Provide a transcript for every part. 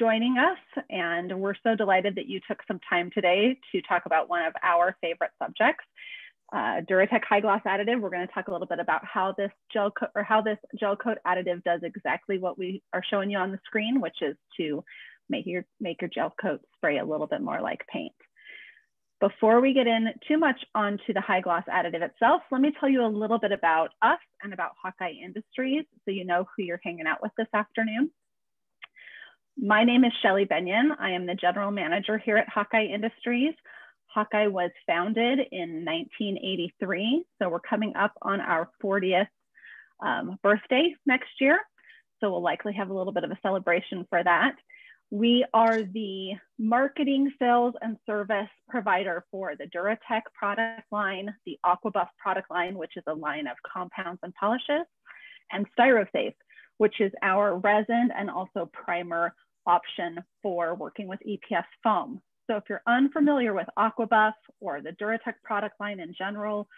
joining us. And we're so delighted that you took some time today to talk about one of our favorite subjects, uh, Duratec high gloss additive. We're going to talk a little bit about how this gel coat or how this gel coat additive does exactly what we are showing you on the screen, which is to make your make your gel coat spray a little bit more like paint. Before we get in too much onto the high gloss additive itself, let me tell you a little bit about us and about Hawkeye Industries so you know who you're hanging out with this afternoon. My name is Shelly Benyon. I am the general manager here at Hawkeye Industries. Hawkeye was founded in 1983, so we're coming up on our 40th um, birthday next year. So we'll likely have a little bit of a celebration for that. We are the marketing, sales, and service provider for the Duratec product line, the Aquabuff product line, which is a line of compounds and polishes, and StyroSafe, which is our resin and also primer option for working with EPS foam. So if you're unfamiliar with Aquabuff or the Duratec product line in general,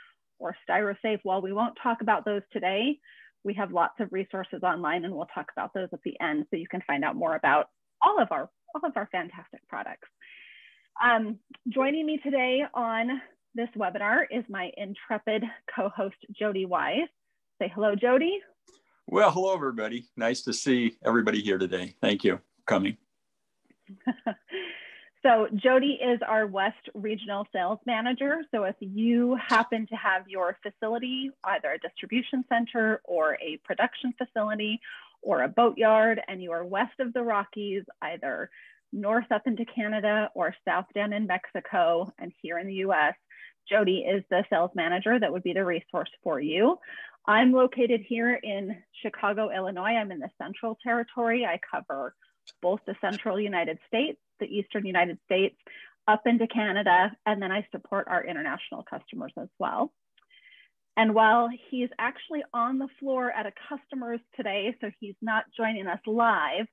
or StyroSafe, while we won't talk about those today, we have lots of resources online and we'll talk about those at the end so you can find out more about all of our, all of our fantastic products. Um, joining me today on this webinar is my intrepid co-host, Jody Wise. Say hello, Jody. Well, hello, everybody. Nice to see everybody here today. Thank you coming. so Jody is our West Regional Sales Manager. So if you happen to have your facility, either a distribution center or a production facility or a boatyard and you are west of the Rockies, either north up into Canada or south down in Mexico and here in the US, Jody is the sales manager that would be the resource for you. I'm located here in Chicago, Illinois. I'm in the Central Territory. I cover both the Central United States, the Eastern United States, up into Canada, and then I support our international customers as well. And while he's actually on the floor at a customer's today, so he's not joining us live,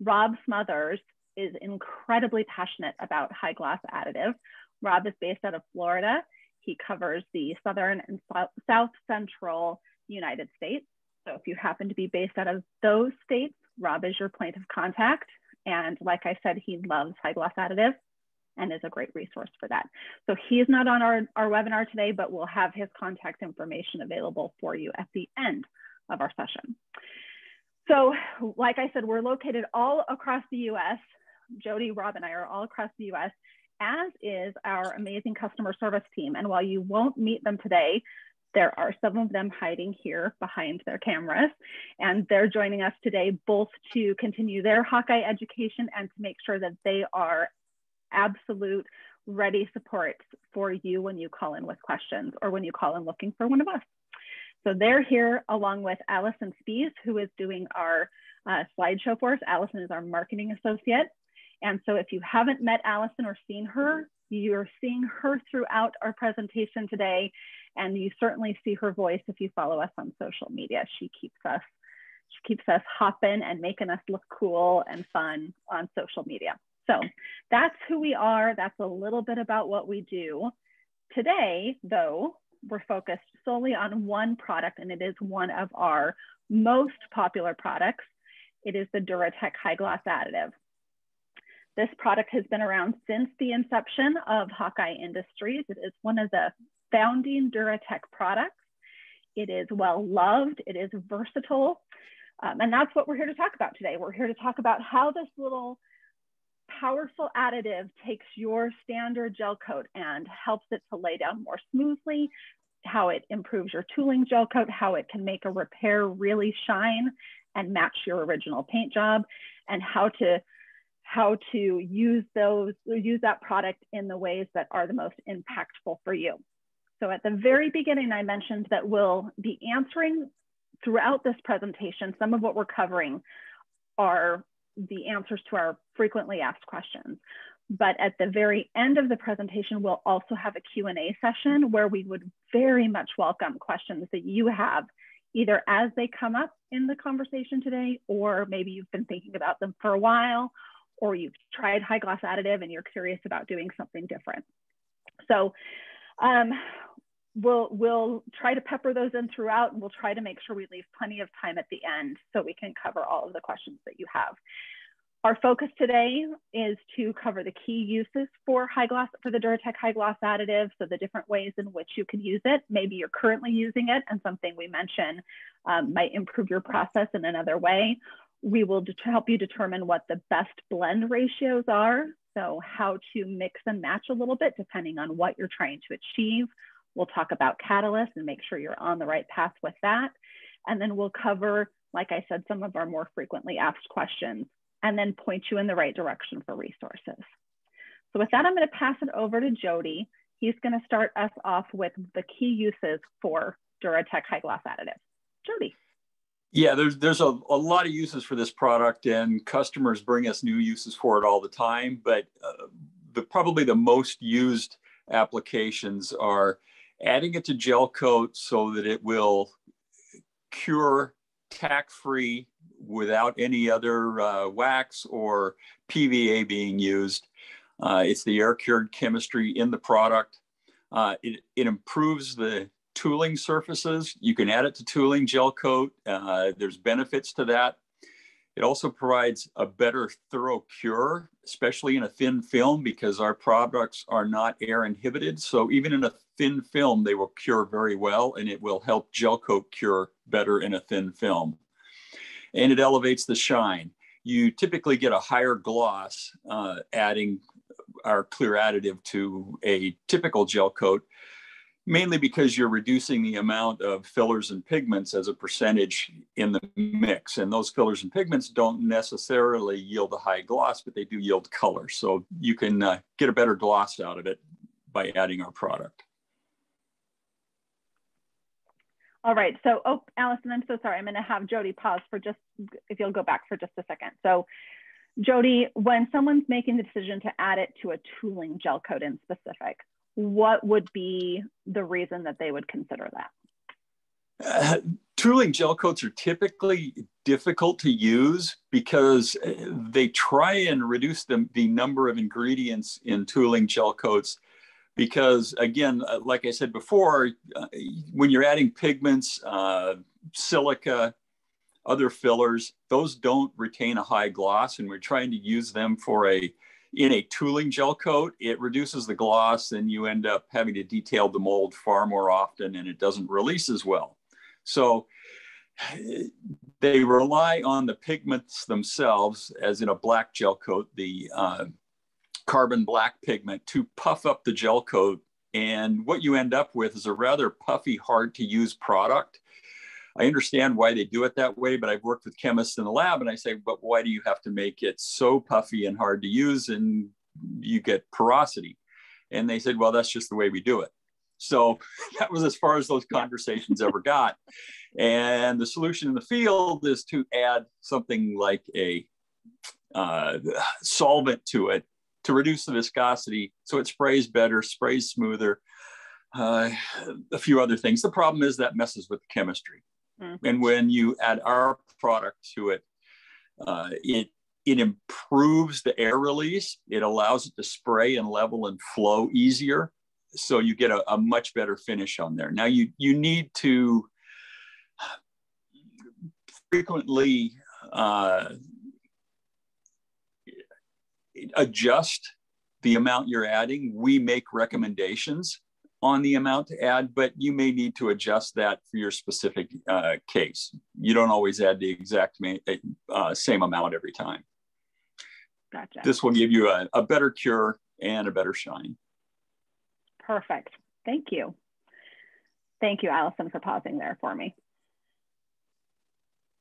Rob Smothers is incredibly passionate about high gloss additive. Rob is based out of Florida. He covers the southern and south central United States. So if you happen to be based out of those states, Rob is your point of contact. And like I said, he loves high gloss additive and is a great resource for that. So he's not on our, our webinar today, but we'll have his contact information available for you at the end of our session. So like I said, we're located all across the US. Jody, Rob, and I are all across the US, as is our amazing customer service team. And while you won't meet them today, there are some of them hiding here behind their cameras, and they're joining us today both to continue their Hawkeye education and to make sure that they are absolute ready support for you when you call in with questions or when you call in looking for one of us. So they're here along with Allison Spees, who is doing our uh, slideshow for us. Allison is our marketing associate. And so if you haven't met Allison or seen her, you're seeing her throughout our presentation today. And you certainly see her voice if you follow us on social media. She keeps us, she keeps us hopping and making us look cool and fun on social media. So that's who we are. That's a little bit about what we do. Today, though, we're focused solely on one product, and it is one of our most popular products. It is the Duratec High Gloss Additive. This product has been around since the inception of Hawkeye Industries. It is one of the founding Duratec products. It is well loved, it is versatile, um, and that's what we're here to talk about today. We're here to talk about how this little powerful additive takes your standard gel coat and helps it to lay down more smoothly, how it improves your tooling gel coat, how it can make a repair really shine and match your original paint job, and how to how to use those use that product in the ways that are the most impactful for you. So at the very beginning, I mentioned that we'll be answering throughout this presentation, some of what we're covering are the answers to our frequently asked questions. But at the very end of the presentation, we'll also have a Q&A session where we would very much welcome questions that you have either as they come up in the conversation today, or maybe you've been thinking about them for a while, or you've tried high gloss additive and you're curious about doing something different. So um, we'll we'll try to pepper those in throughout and we'll try to make sure we leave plenty of time at the end so we can cover all of the questions that you have. Our focus today is to cover the key uses for high gloss for the Duratec high gloss additive. So the different ways in which you can use it. Maybe you're currently using it and something we mention um, might improve your process in another way. We will help you determine what the best blend ratios are. So how to mix and match a little bit depending on what you're trying to achieve. We'll talk about catalysts and make sure you're on the right path with that. And then we'll cover, like I said, some of our more frequently asked questions and then point you in the right direction for resources. So with that, I'm gonna pass it over to Jody. He's gonna start us off with the key uses for Duratec high gloss additive. Jody. Yeah, there's there's a, a lot of uses for this product, and customers bring us new uses for it all the time. But uh, the probably the most used applications are adding it to gel coat so that it will cure tack-free without any other uh, wax or PVA being used. Uh, it's the air cured chemistry in the product. Uh, it, it improves the tooling surfaces. You can add it to tooling gel coat. Uh, there's benefits to that. It also provides a better thorough cure, especially in a thin film because our products are not air inhibited. So even in a thin film, they will cure very well and it will help gel coat cure better in a thin film and it elevates the shine. You typically get a higher gloss uh, adding our clear additive to a typical gel coat, mainly because you're reducing the amount of fillers and pigments as a percentage in the mix. And those fillers and pigments don't necessarily yield a high gloss, but they do yield color. So you can uh, get a better gloss out of it by adding our product. All right. So, oh, Allison, I'm so sorry. I'm going to have Jody pause for just, if you'll go back for just a second. So, Jody, when someone's making the decision to add it to a tooling gel coat in specific, what would be the reason that they would consider that? Uh, tooling gel coats are typically difficult to use because uh, they try and reduce the, the number of ingredients in tooling gel coats because again, uh, like I said before, uh, when you're adding pigments, uh, silica, other fillers, those don't retain a high gloss and we're trying to use them for a, in a tooling gel coat, it reduces the gloss and you end up having to detail the mold far more often and it doesn't release as well. So they rely on the pigments themselves, as in a black gel coat, the uh, carbon black pigment to puff up the gel coat. And what you end up with is a rather puffy, hard to use product. I understand why they do it that way, but I've worked with chemists in the lab and I say, but why do you have to make it so puffy and hard to use and you get porosity? And they said, well, that's just the way we do it. So that was as far as those conversations ever got. And the solution in the field is to add something like a uh, solvent to it to reduce the viscosity so it sprays better, sprays smoother, uh, a few other things. The problem is that messes with the chemistry. Mm-hmm. And when you add our product to it, uh, it it improves the air release. It allows it to spray and level and flow easier, so you get a, a much better finish on there. Now you you need to frequently uh, adjust the amount you're adding. We make recommendations on the amount to add, but you may need to adjust that for your specific uh, case. You don't always add the exact uh, same amount every time. Gotcha. This will give you a, a better cure and a better shine. Perfect. Thank you. Thank you, Allison, for pausing there for me.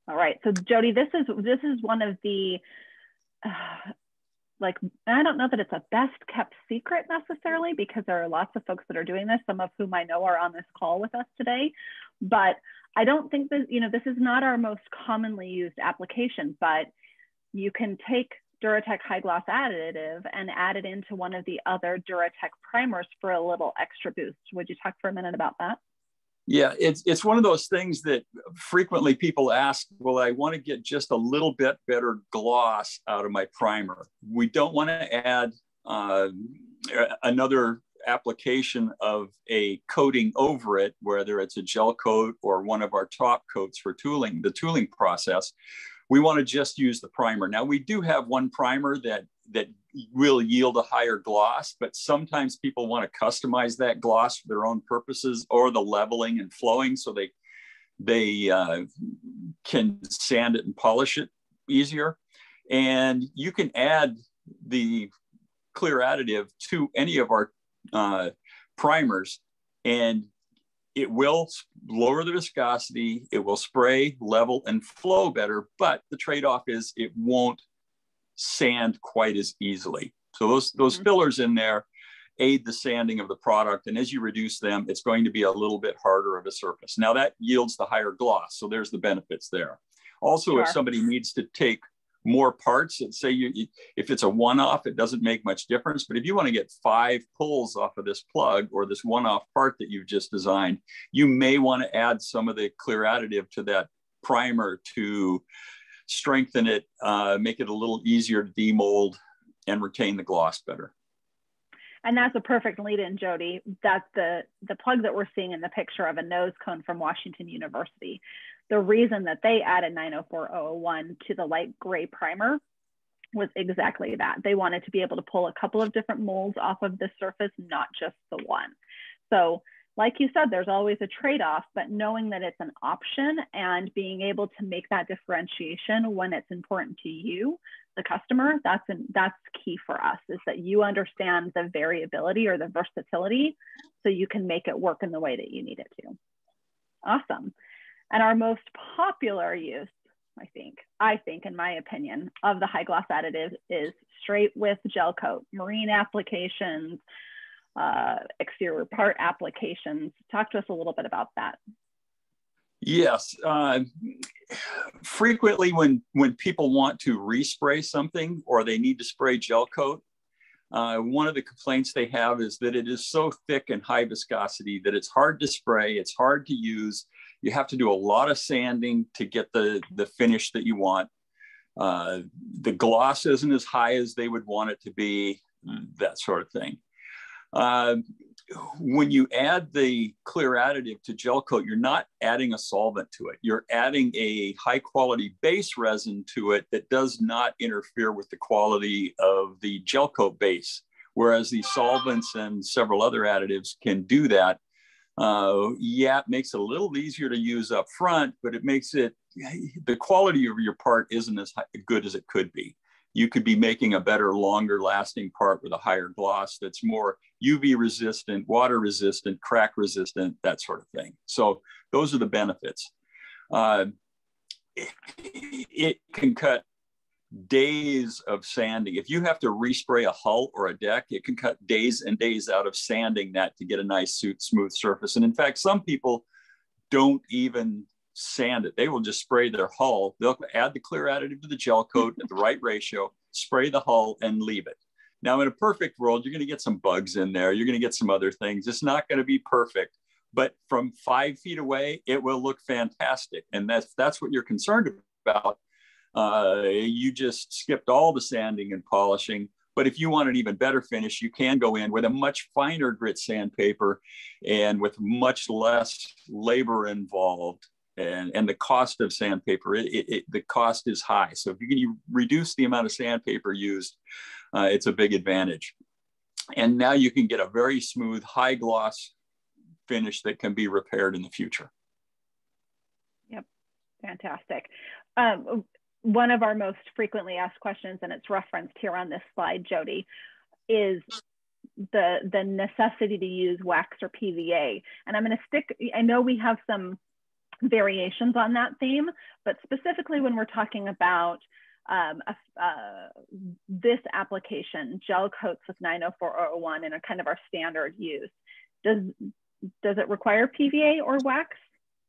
All right, so Jody, this is this is one of the uh, like I don't know that it's a best kept secret necessarily because there are lots of folks that are doing this, some of whom I know are on this call with us today. But I don't think that, you know, this is not our most commonly used application, but you can take Duratec high gloss additive and add it into one of the other Duratec primers for a little extra boost. Would you talk for a minute about that? Yeah, it's it's one of those things that frequently people ask, well, I want to get just a little bit better gloss out of my primer. We don't want to add uh, another application of a coating over it, whether it's a gel coat or one of our top coats for tooling, the tooling process. we want to just use the primer. Now we do have one primer that that will yield a higher gloss, but sometimes people want to customize that gloss for their own purposes or the leveling and flowing so they they uh, can sand it and polish it easier. And you can add the clear additive to any of our uh, primers and it will lower the viscosity, it will spray, level, and flow better, but the trade-off is it won't sand quite as easily. So those, those mm-hmm. fillers in there aid the sanding of the product. And as you reduce them, it's going to be a little bit harder of a surface. Now that yields the higher gloss. So there's the benefits there. Also, sure. if somebody needs to take more parts, and say you, if it's a one-off, it doesn't make much difference. But if you want to get five pulls off of this plug or this one-off part that you've just designed, you may want to add some of the clear additive to that primer to strengthen it, uh, make it a little easier to demold and retain the gloss better. And that's a perfect lead in, Jody. That's the, the plug that we're seeing in the picture of a nose cone from Washington University. The reason that they added 904001 to the light gray primer was exactly that. They wanted to be able to pull a couple of different molds off of the surface, not just the one. So like you said, there's always a trade-off, but knowing that it's an option and being able to make that differentiation when it's important to you, the customer, that's an, that's key for us. Is that you understand the variability or the versatility, so you can make it work in the way that you need it to. Awesome. And our most popular use, I think, I think, in my opinion, of the high gloss additive is straight with gel coat, marine applications, uh, exterior part applications. Talk to us a little bit about that. Yes, uh, frequently when when people want to respray something or they need to spray gel coat, uh, one of the complaints they have is that it is so thick and high viscosity that it's hard to spray, it's hard to use. You have to do a lot of sanding to get the the finish that you want. Uh, the gloss isn't as high as they would want it to be, that sort of thing. Uh, when you add the clear additive to gel coat, you're not adding a solvent to it. You're adding a high quality base resin to it that does not interfere with the quality of the gel coat base. Whereas the solvents and several other additives can do that. Uh, yeah, it makes it a little easier to use up front, but it makes it, the quality of your part isn't as good as it could be you could be making a better, longer lasting part with a higher gloss that's more UV resistant, water resistant, crack resistant, that sort of thing. So those are the benefits. Uh, it, it can cut days of sanding. If you have to respray a hull or a deck, it can cut days and days out of sanding that to get a nice smooth surface. And in fact, some people don't even sand it. They will just spray their hull. They'll add the clear additive to the gel coat at the right ratio, spray the hull and leave it. Now, in a perfect world, you're going to get some bugs in there. You're going to get some other things. It's not going to be perfect, but from five feet away, it will look fantastic. And that's, that's what you're concerned about. Uh, you just skipped all the sanding and polishing. But if you want an even better finish, you can go in with a much finer grit sandpaper and with much less labor involved and, and the cost of sandpaper, it, it, it, the cost is high. So if you can reduce the amount of sandpaper used, uh, it's a big advantage. And now you can get a very smooth, high gloss finish that can be repaired in the future. Yep, fantastic. Um, one of our most frequently asked questions, and it's referenced here on this slide, Jody, is the the necessity to use wax or PVA. And I'm going to stick. I know we have some variations on that theme, but specifically when we're talking about um, uh, this application, gel coats with 90401 in a kind of our standard use, does, does it require PVA or wax?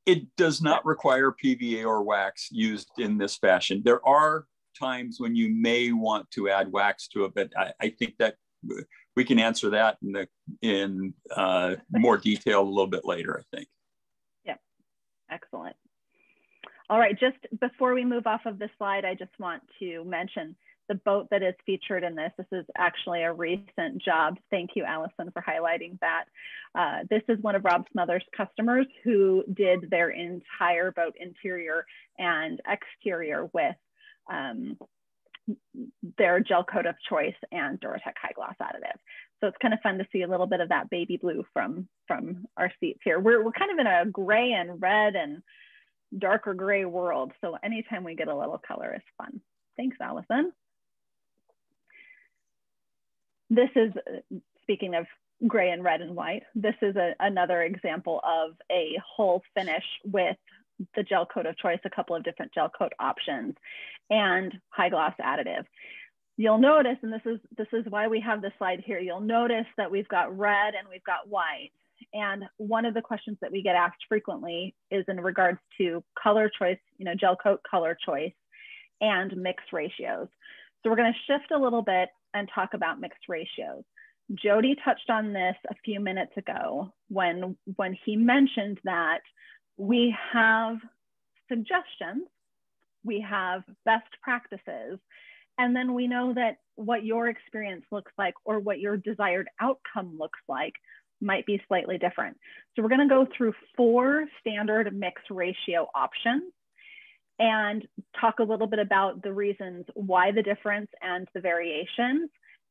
It does not require PVA or wax used in this fashion. There are times when you may want to add wax to it, but I, I think that we can answer that in, the, in uh, more detail a little bit later, I think. Yeah, excellent. All right, just before we move off of this slide, I just want to mention the boat that is featured in this. This is actually a recent job. Thank you, Allison, for highlighting that. Uh, this is one of Rob Smothers' customers who did their entire boat interior and exterior with um, their gel coat of choice and Duratec high gloss additive. So it's kind of fun to see a little bit of that baby blue from, from our seats here. We're, we're kind of in a gray and red and darker gray world. So anytime we get a little color is fun. Thanks, Allison. This is, speaking of gray and red and white, this is a, another example of a whole finish with the gel coat of choice, a couple of different gel coat options and high gloss additive. You'll notice, and this is, this is why we have this slide here, you'll notice that we've got red and we've got white. And one of the questions that we get asked frequently is in regards to color choice, you know, gel coat color choice and mix ratios. So we're gonna shift a little bit and talk about mixed ratios. Jody touched on this a few minutes ago when, when he mentioned that we have suggestions, we have best practices, and then we know that what your experience looks like or what your desired outcome looks like might be slightly different. So we're gonna go through four standard mix ratio options and talk a little bit about the reasons why the difference and the variations.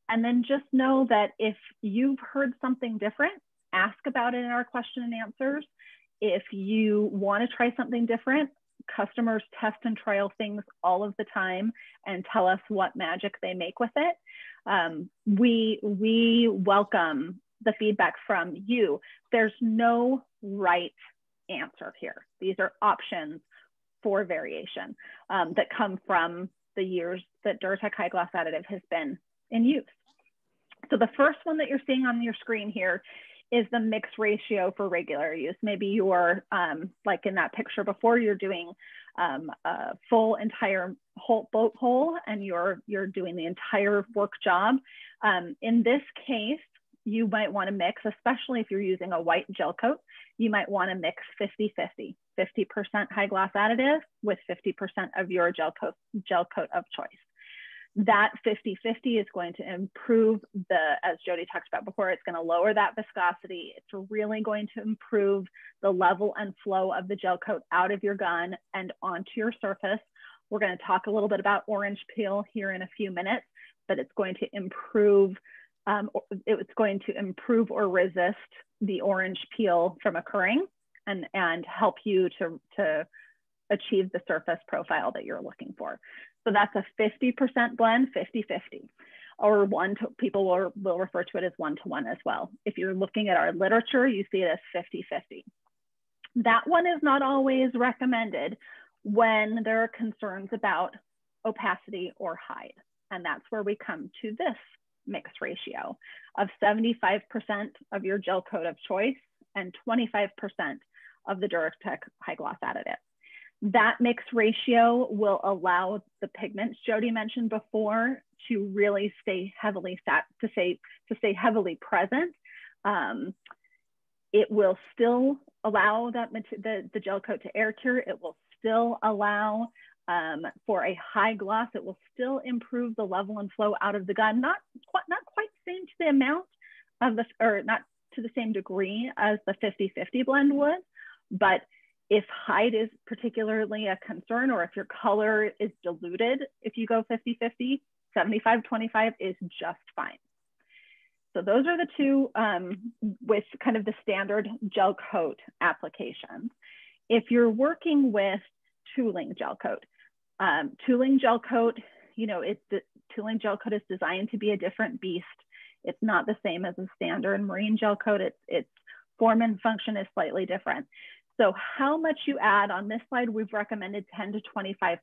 And then just know that if you've heard something different, ask about it in our question and answers. If you wanna try something different, customers test and trial things all of the time and tell us what magic they make with it. Um, we, we welcome the feedback from you. There's no right answer here. These are options for variation um, that come from the years that Duratec High Gloss Additive has been in use. So the first one that you're seeing on your screen here is the mix ratio for regular use. Maybe you're, um, like in that picture before, you're doing um, a full entire whole boat hole and you're, you're doing the entire work job. Um, in this case, you might want to mix, especially if you're using a white gel coat, you might want to mix 50-50, 50% high gloss additive with 50% of your gel coat, gel coat of choice. That 50-50 is going to improve the, as Jody talked about before, it's going to lower that viscosity. It's really going to improve the level and flow of the gel coat out of your gun and onto your surface. We're going to talk a little bit about orange peel here in a few minutes, but it's going to improve um, it's going to improve or resist the orange peel from occurring and, and help you to, to achieve the surface profile that you're looking for. So that's a 50% blend, 50-50, or one to, people will, will refer to it as one-to-one -one as well. If you're looking at our literature, you see it as 50-50. That one is not always recommended when there are concerns about opacity or hide. And that's where we come to this mix ratio of 75% of your gel coat of choice and 25% of the Duratec high gloss additive. That mix ratio will allow the pigments Jody mentioned before to really stay heavily sat to say to stay heavily present. Um, it will still allow that the, the gel coat to air cure. It will still allow um, for a high gloss, it will still improve the level and flow out of the gun, not quite, not quite same to the amount of the, or not to the same degree as the 50-50 blend would, but if height is particularly a concern or if your color is diluted, if you go 50-50, 75-25 is just fine. So those are the two um, with kind of the standard gel coat applications. If you're working with tooling gel coat, um, tooling gel coat, you know, it's the tooling gel coat is designed to be a different beast. It's not the same as a standard marine gel coat. It's, its form and function is slightly different. So how much you add on this slide, we've recommended 10 to 25%.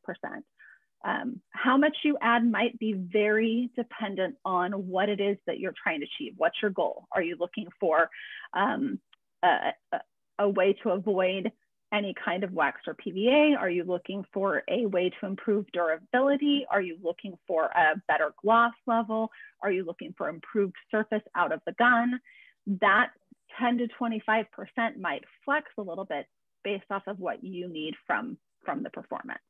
Um, how much you add might be very dependent on what it is that you're trying to achieve. What's your goal? Are you looking for um, a, a, a way to avoid any kind of wax or PVA? Are you looking for a way to improve durability? Are you looking for a better gloss level? Are you looking for improved surface out of the gun? That 10 to 25% might flex a little bit based off of what you need from, from the performance.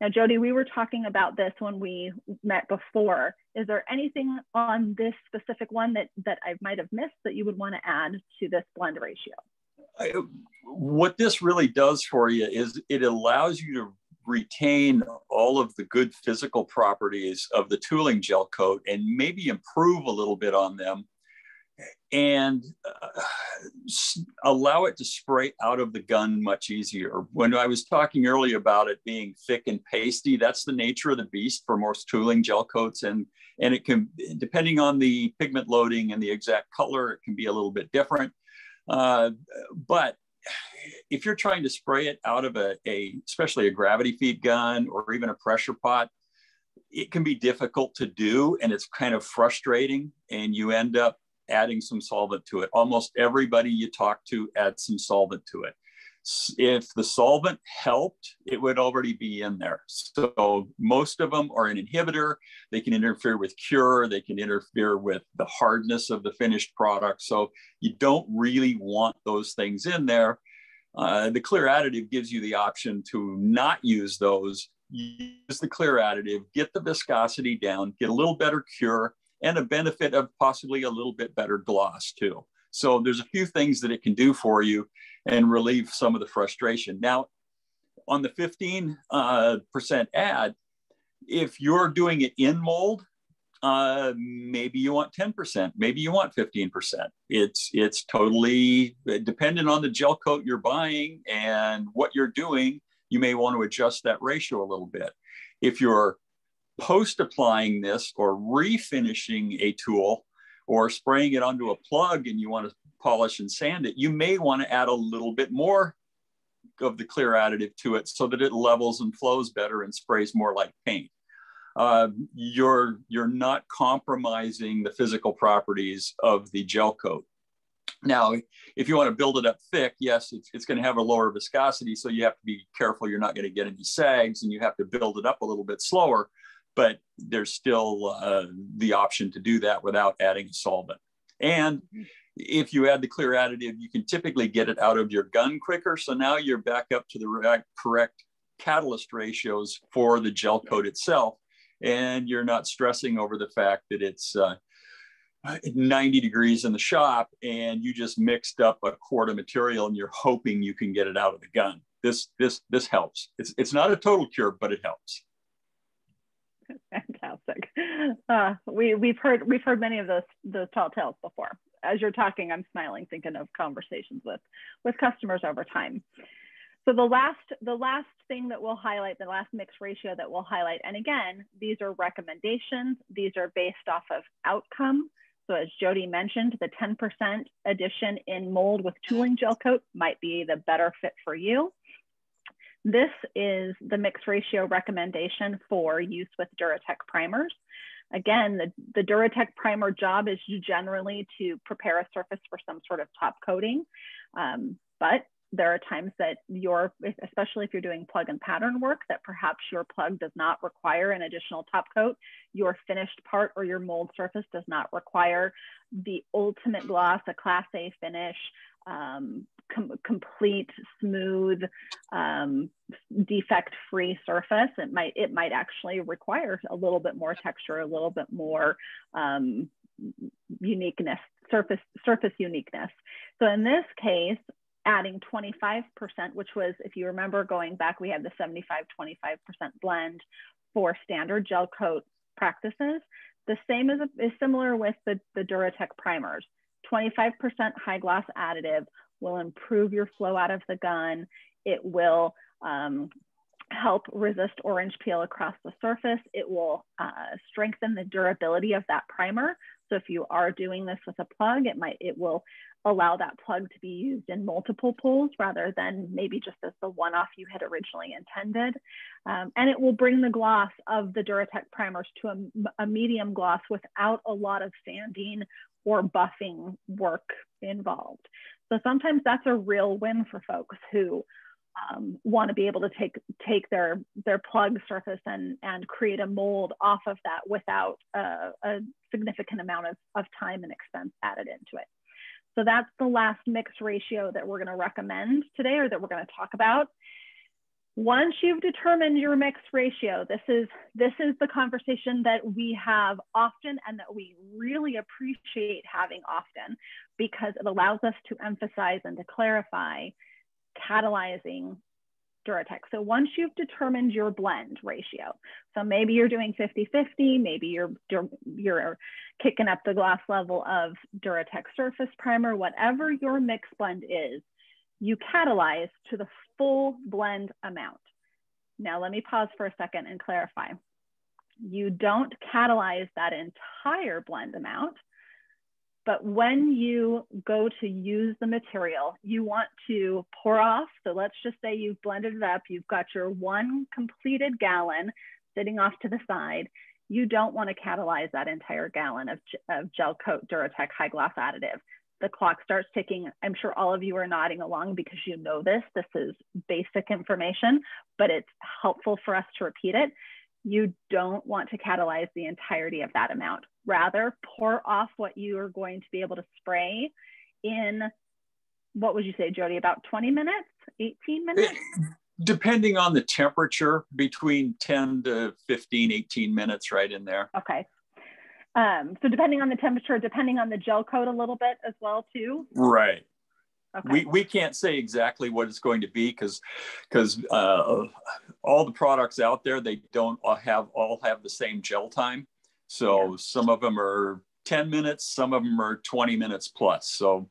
Now, Jody, we were talking about this when we met before. Is there anything on this specific one that, that I might have missed that you would want to add to this blend ratio? What this really does for you is it allows you to retain all of the good physical properties of the tooling gel coat and maybe improve a little bit on them and uh, allow it to spray out of the gun much easier. When I was talking earlier about it being thick and pasty, that's the nature of the beast for most tooling gel coats. And, and it can, depending on the pigment loading and the exact color, it can be a little bit different. Uh, but if you're trying to spray it out of a, a, especially a gravity feed gun or even a pressure pot, it can be difficult to do and it's kind of frustrating and you end up adding some solvent to it. Almost everybody you talk to adds some solvent to it. If the solvent helped, it would already be in there. So most of them are an inhibitor. They can interfere with cure. They can interfere with the hardness of the finished product. So you don't really want those things in there. Uh, the clear additive gives you the option to not use those. Use the clear additive, get the viscosity down, get a little better cure, and a benefit of possibly a little bit better gloss too. So there's a few things that it can do for you and relieve some of the frustration. Now, on the 15% uh, add, if you're doing it in mold, uh, maybe you want 10%, maybe you want 15%. It's, it's totally dependent on the gel coat you're buying and what you're doing. You may want to adjust that ratio a little bit. If you're post applying this or refinishing a tool or spraying it onto a plug and you want to polish and sand it, you may want to add a little bit more of the clear additive to it so that it levels and flows better and sprays more like paint. Uh, you're, you're not compromising the physical properties of the gel coat. Now, if you want to build it up thick, yes, it's, it's going to have a lower viscosity. So you have to be careful you're not going to get any sags and you have to build it up a little bit slower but there's still uh, the option to do that without adding a solvent. And if you add the clear additive, you can typically get it out of your gun quicker. So now you're back up to the correct catalyst ratios for the gel coat itself. And you're not stressing over the fact that it's uh, 90 degrees in the shop and you just mixed up a quart of material and you're hoping you can get it out of the gun. This, this, this helps. It's, it's not a total cure, but it helps. Fantastic. Uh, we we've heard we've heard many of those those tall tales before. As you're talking, I'm smiling, thinking of conversations with with customers over time. So the last the last thing that we'll highlight, the last mix ratio that we'll highlight, and again, these are recommendations. These are based off of outcome. So as Jody mentioned, the 10% addition in mold with tooling gel coat might be the better fit for you. This is the mix ratio recommendation for use with Duratec primers. Again, the, the Duratec primer job is generally to prepare a surface for some sort of top coating, um, but there are times that your, especially if you're doing plug and pattern work, that perhaps your plug does not require an additional top coat, your finished part or your mold surface does not require the ultimate gloss, a class A finish, um, com complete, smooth, um, defect-free surface. It might it might actually require a little bit more texture, a little bit more um, uniqueness, surface surface uniqueness. So in this case, adding 25%, which was, if you remember going back, we had the 75, 25% blend for standard gel coat practices. The same is, is similar with the, the Duratec primers. 25% high gloss additive will improve your flow out of the gun. It will um, help resist orange peel across the surface. It will uh, strengthen the durability of that primer. So if you are doing this with a plug, it might it will allow that plug to be used in multiple pulls rather than maybe just as the one-off you had originally intended. Um, and it will bring the gloss of the Duratec primers to a, a medium gloss without a lot of sanding or buffing work involved. So sometimes that's a real win for folks who um, want to be able to take take their their plug surface and and create a mold off of that without a, a significant amount of, of time and expense added into it. So that's the last mix ratio that we're going to recommend today or that we're going to talk about. Once you've determined your mix ratio, this is, this is the conversation that we have often and that we really appreciate having often because it allows us to emphasize and to clarify catalyzing Duratec. So once you've determined your blend ratio, so maybe you're doing 50-50, maybe you're, you're kicking up the gloss level of Duratec surface primer, whatever your mix blend is, you catalyze to the full blend amount. Now let me pause for a second and clarify. You don't catalyze that entire blend amount, but when you go to use the material, you want to pour off. So let's just say you've blended it up. You've got your one completed gallon sitting off to the side. You don't want to catalyze that entire gallon of, of gel coat Duratec high gloss additive. The clock starts ticking. I'm sure all of you are nodding along because you know this. This is basic information, but it's helpful for us to repeat it you don't want to catalyze the entirety of that amount. Rather, pour off what you are going to be able to spray in, what would you say, Jody, about 20 minutes, 18 minutes? Depending on the temperature, between 10 to 15, 18 minutes, right in there. Okay. Um, so depending on the temperature, depending on the gel coat a little bit as well too. Right. Okay. We, we can't say exactly what it's going to be because because uh, all the products out there they don't all have all have the same gel time. So yeah. some of them are 10 minutes, some of them are 20 minutes plus. So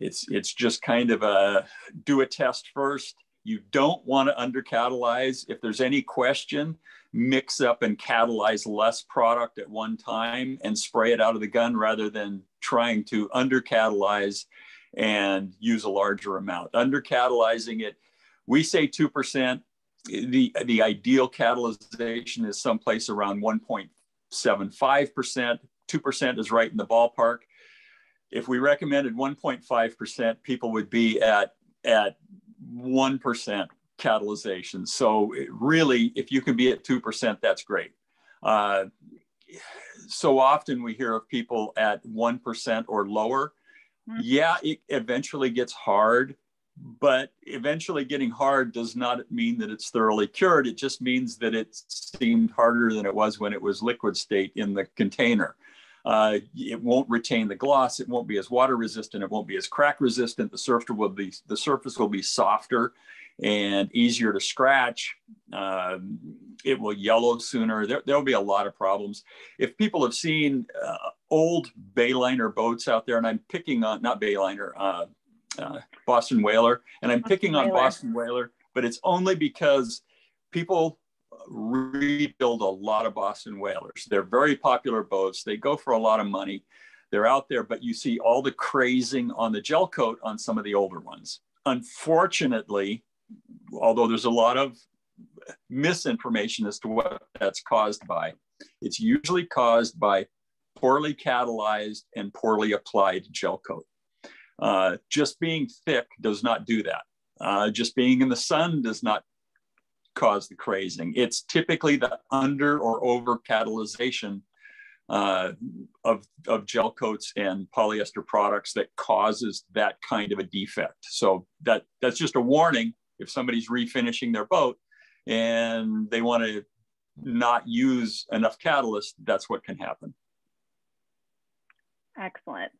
it's it's just kind of a do a test first. You don't want to under catalyze. If there's any question, mix up and catalyze less product at one time and spray it out of the gun rather than trying to under catalyze and use a larger amount. Under catalyzing it, we say 2%. The, the ideal catalyzation is someplace around 1.75%. 2% is right in the ballpark. If we recommended 1.5%, people would be at, at 1% catalyzation. So really, if you can be at 2%, that's great. Uh, so often we hear of people at 1% or lower. Yeah, it eventually gets hard, but eventually getting hard does not mean that it's thoroughly cured. It just means that it seemed harder than it was when it was liquid state in the container. Uh, it won't retain the gloss. It won't be as water resistant. It won't be as crack resistant. The surface will be the surface will be softer and easier to scratch. Um, it will yellow sooner. There, will be a lot of problems. If people have seen uh, old Bayliner boats out there, and I'm picking on, not Bayliner, uh, uh, Boston Whaler, and I'm Boston picking on Boston Whaler, but it's only because people rebuild a lot of Boston Whalers. They're very popular boats. They go for a lot of money. They're out there, but you see all the crazing on the gel coat on some of the older ones. Unfortunately, although there's a lot of misinformation as to what that's caused by, it's usually caused by poorly catalyzed and poorly applied gel coat. Uh, just being thick does not do that. Uh, just being in the sun does not cause the crazing. It's typically the under or over catalyzation uh, of, of gel coats and polyester products that causes that kind of a defect. So that that's just a warning if somebody's refinishing their boat and they want to not use enough catalyst, that's what can happen. Excellent.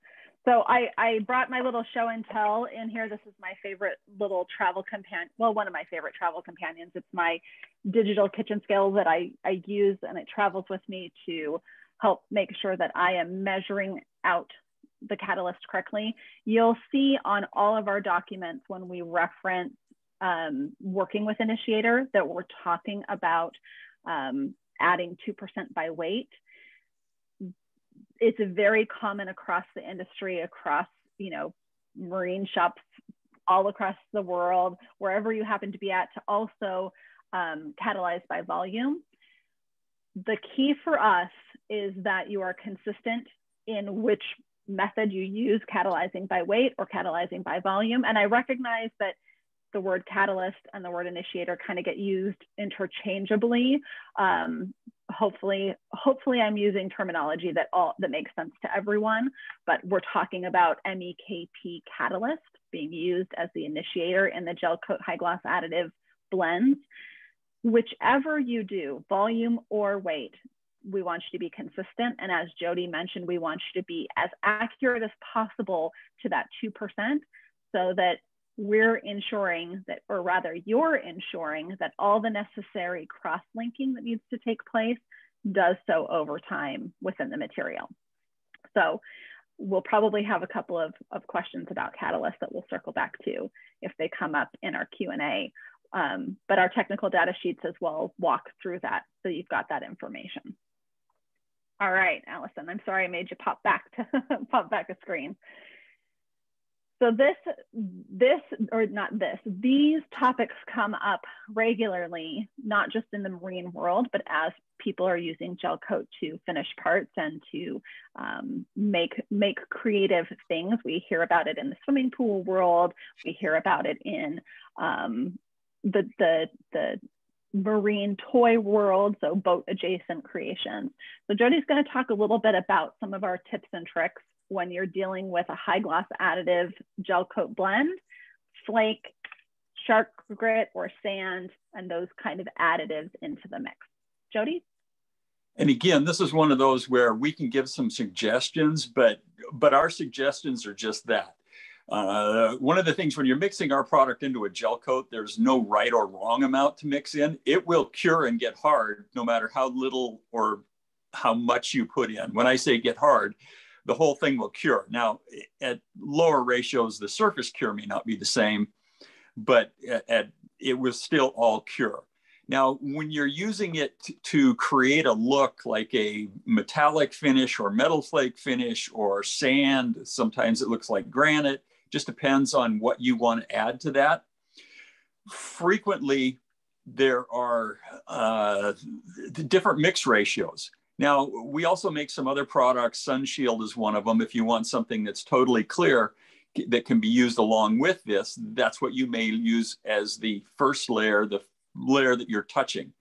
So I, I brought my little show and tell in here. This is my favorite little travel companion. Well, one of my favorite travel companions. It's my digital kitchen scale that I, I use and it travels with me to help make sure that I am measuring out the catalyst correctly. You'll see on all of our documents when we reference um, working with initiator that we're talking about um, adding 2% by weight it's very common across the industry, across, you know, marine shops all across the world, wherever you happen to be at, to also um, catalyze by volume. The key for us is that you are consistent in which method you use catalyzing by weight or catalyzing by volume. And I recognize that the word catalyst and the word initiator kind of get used interchangeably. Um, hopefully, hopefully I'm using terminology that all that makes sense to everyone, but we're talking about MEKP catalyst being used as the initiator in the gel coat high gloss additive blends. Whichever you do, volume or weight, we want you to be consistent. And as Jody mentioned, we want you to be as accurate as possible to that 2% so that we're ensuring that, or rather, you're ensuring that all the necessary cross linking that needs to take place does so over time within the material. So we'll probably have a couple of, of questions about Catalyst that we'll circle back to if they come up in our Q&A. Um, but our technical data sheets as well walk through that so you've got that information. All right, Allison, I'm sorry I made you pop back to pop back a screen. So this, this, or not this, these topics come up regularly, not just in the marine world, but as people are using gel coat to finish parts and to um, make, make creative things. We hear about it in the swimming pool world. We hear about it in um, the, the, the marine toy world, so boat adjacent creations. So Jody's gonna talk a little bit about some of our tips and tricks when you're dealing with a high gloss additive gel coat blend, flake, sharp grit or sand, and those kind of additives into the mix. Jody? And again, this is one of those where we can give some suggestions, but but our suggestions are just that. Uh, one of the things when you're mixing our product into a gel coat, there's no right or wrong amount to mix in. It will cure and get hard no matter how little or how much you put in. When I say get hard, the whole thing will cure. Now, at lower ratios, the surface cure may not be the same, but at, at it was still all cure. Now, when you're using it to create a look like a metallic finish or metal flake finish or sand, sometimes it looks like granite, just depends on what you want to add to that. Frequently, there are uh, different mix ratios. Now, we also make some other products. Sunshield is one of them. If you want something that's totally clear that can be used along with this, that's what you may use as the first layer, the layer that you're touching.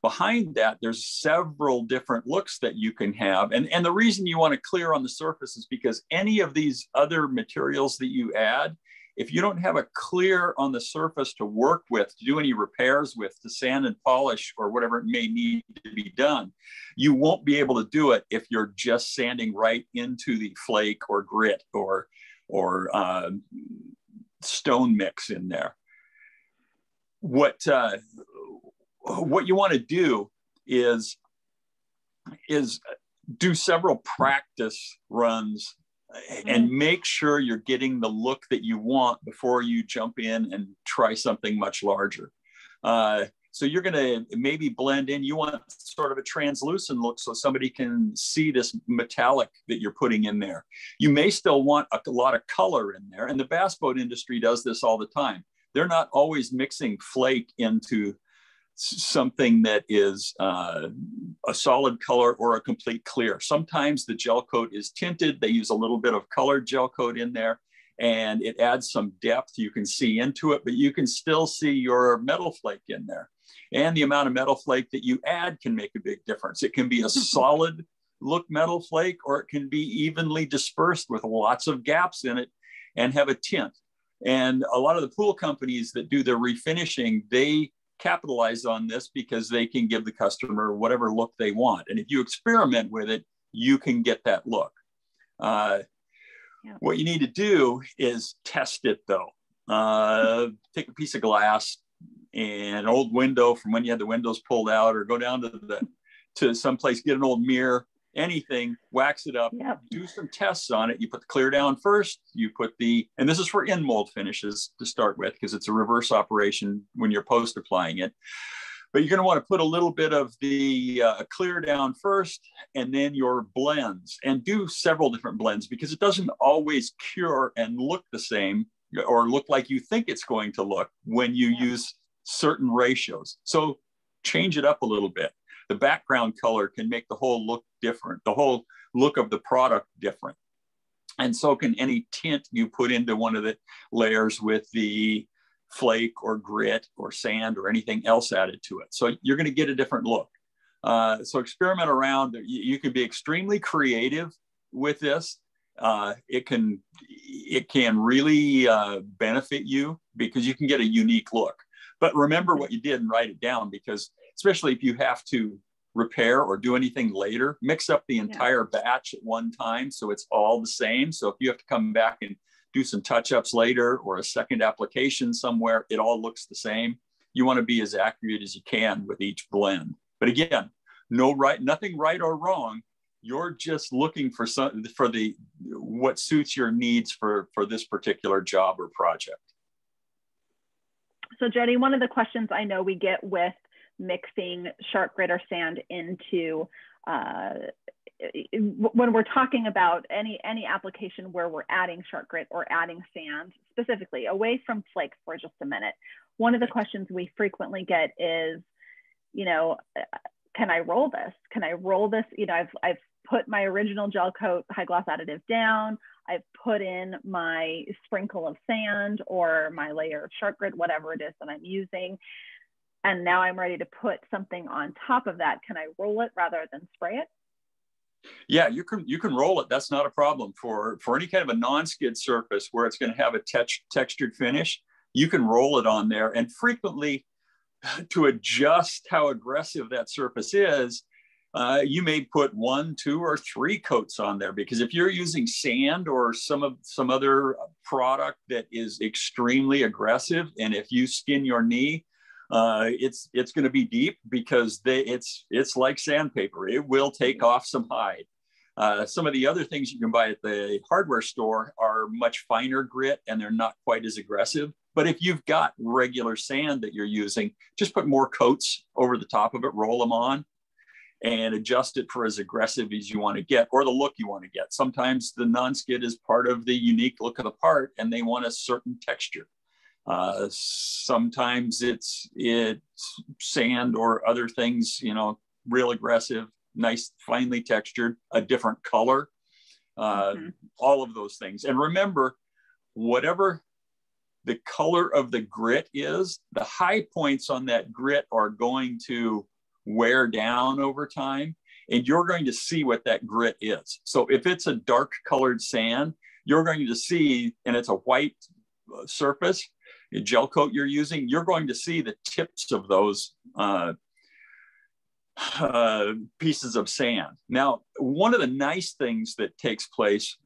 Behind that, there's several different looks that you can have. And, and the reason you want to clear on the surface is because any of these other materials that you add, if you don't have a clear on the surface to work with, to do any repairs with, to sand and polish or whatever it may need to be done, you won't be able to do it if you're just sanding right into the flake or grit or, or uh, stone mix in there. What, uh, what you want to do is, is do several practice runs and mm-hmm. make sure you're getting the look that you want before you jump in and try something much larger. Uh, so you're going to maybe blend in. You want sort of a translucent look so somebody can see this metallic that you're putting in there. You may still want a, a lot of color in there. And the bass boat industry does this all the time. They're not always mixing flake into something that is uh, a solid color or a complete clear. Sometimes the gel coat is tinted. They use a little bit of colored gel coat in there and it adds some depth. You can see into it, but you can still see your metal flake in there. And the amount of metal flake that you add can make a big difference. It can be a solid look metal flake or it can be evenly dispersed with lots of gaps in it and have a tint. And a lot of the pool companies that do the refinishing, they capitalize on this because they can give the customer whatever look they want. And if you experiment with it, you can get that look. Uh, yeah. What you need to do is test it though. Uh, take a piece of glass and an old window from when you had the windows pulled out, or go down to the to someplace, get an old mirror, anything, wax it up, yep. do some tests on it. You put the clear down first, you put the, and this is for in mold finishes to start with, because it's a reverse operation when you're post applying it. But you're going to want to put a little bit of the uh, clear down first and then your blends and do several different blends because it doesn't always cure and look the same or look like you think it's going to look when you yeah. use certain ratios. So change it up a little bit the background color can make the whole look different, the whole look of the product different. And so can any tint you put into one of the layers with the flake or grit or sand or anything else added to it. So you're going to get a different look. Uh, so experiment around. You, you, can be extremely creative with this. Uh, it can it can really uh, benefit you because you can get a unique look. But remember what you did and write it down because especially if you have to repair or do anything later, mix up the entire yeah. batch at one time so it's all the same. So if you have to come back and do some touch ups later or a second application somewhere, it all looks the same. You want to be as accurate as you can with each blend. But again, no right, nothing right or wrong. You're just looking for some for the what suits your needs for for this particular job or project. So Jenny, one of the questions I know we get with mixing sharp grit or sand into uh, when we're talking about any any application where we're adding sharp grit or adding sand specifically away from flakes for just a minute. One of the questions we frequently get is you know can i roll this? Can i roll this? You know i've i've put my original gel coat high gloss additive down. I've put in my sprinkle of sand or my layer of sharp grit whatever it is that i'm using and now i'm ready to put something on top of that can i roll it rather than spray it yeah, you can you can roll it. That's not a problem for for any kind of a non-skid surface where it's going to have a te- textured finish. You can roll it on there, and frequently, to adjust how aggressive that surface is, uh, you may put one, two, or three coats on there because if you're using sand or some of some other product that is extremely aggressive, and if you skin your knee, uh, it's it's going to be deep because they it's it's like sandpaper. It will take off some hide. Uh, some of the other things you can buy at the hardware store are much finer grit and they're not quite as aggressive. But if you've got regular sand that you're using, just put more coats over the top of it, roll them on, and adjust it for as aggressive as you want to get or the look you want to get. Sometimes the non skid is part of the unique look of the part and they want a certain texture. Uh, sometimes it's it's sand or other things, you know, real aggressive, nice, finely textured, a different color, uh, mm-hmm. all of those things. And remember, whatever the color of the grit is, the high points on that grit are going to wear down over time, and you're going to see what that grit is. So if it's a dark colored sand, you're going to see, and it's a white uh, surface, gel coat you're using, you're going to see the tips of those uh, uh, pieces of sand. Now, one of the nice things that takes place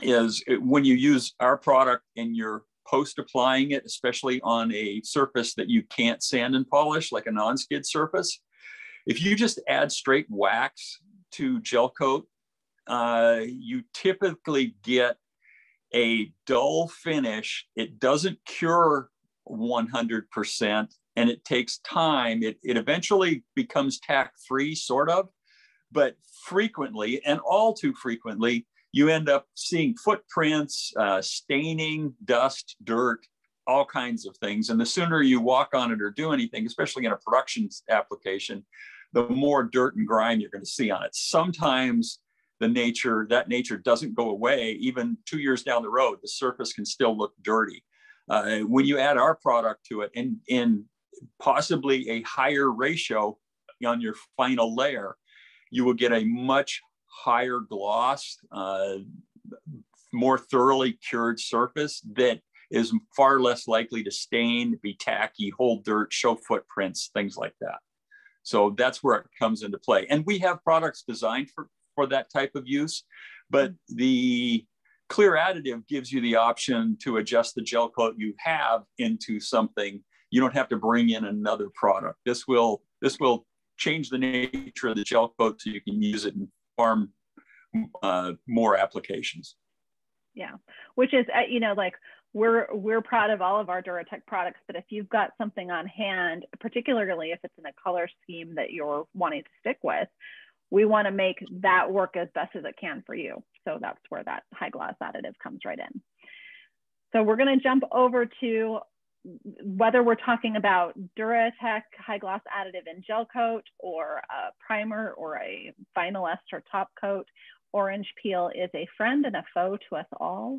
is when you use our product and you're post applying it, especially on a surface that you can't sand and polish, like a non skid surface, if you just add straight wax to gel coat, uh, you typically get a dull finish. It doesn't cure 100% and it takes time. It, it eventually becomes tack free, sort of, but frequently and all too frequently, you end up seeing footprints, uh, staining, dust, dirt, all kinds of things. And the sooner you walk on it or do anything, especially in a production application, the more dirt and grime you're going to see on it. Sometimes the nature, that nature doesn't go away. Even two years down the road, the surface can still look dirty. Uh, when you add our product to it and in possibly a higher ratio on your final layer, you will get a much higher gloss, uh, more thoroughly cured surface that is far less likely to stain, be tacky, hold dirt, show footprints, things like that. So that's where it comes into play. And we have products designed for, for that type of use. But the clear additive gives you the option to adjust the gel coat you have into something. You don't have to bring in another product. This will this will change the nature of the gel coat so you can use it in far uh, more applications. Yeah, which is uh, you know like we're we're proud of all of our Duratec products, but if you've got something on hand, particularly if it's in a color scheme that you're wanting to stick with, we want to make that work as best as it can for you. So that's where that high gloss additive comes right in. So we're going to jump over to whether we're talking about Duratec high gloss additive in gel coat or a primer or a vinyl ester top coat, orange peel is a friend and a foe to us all.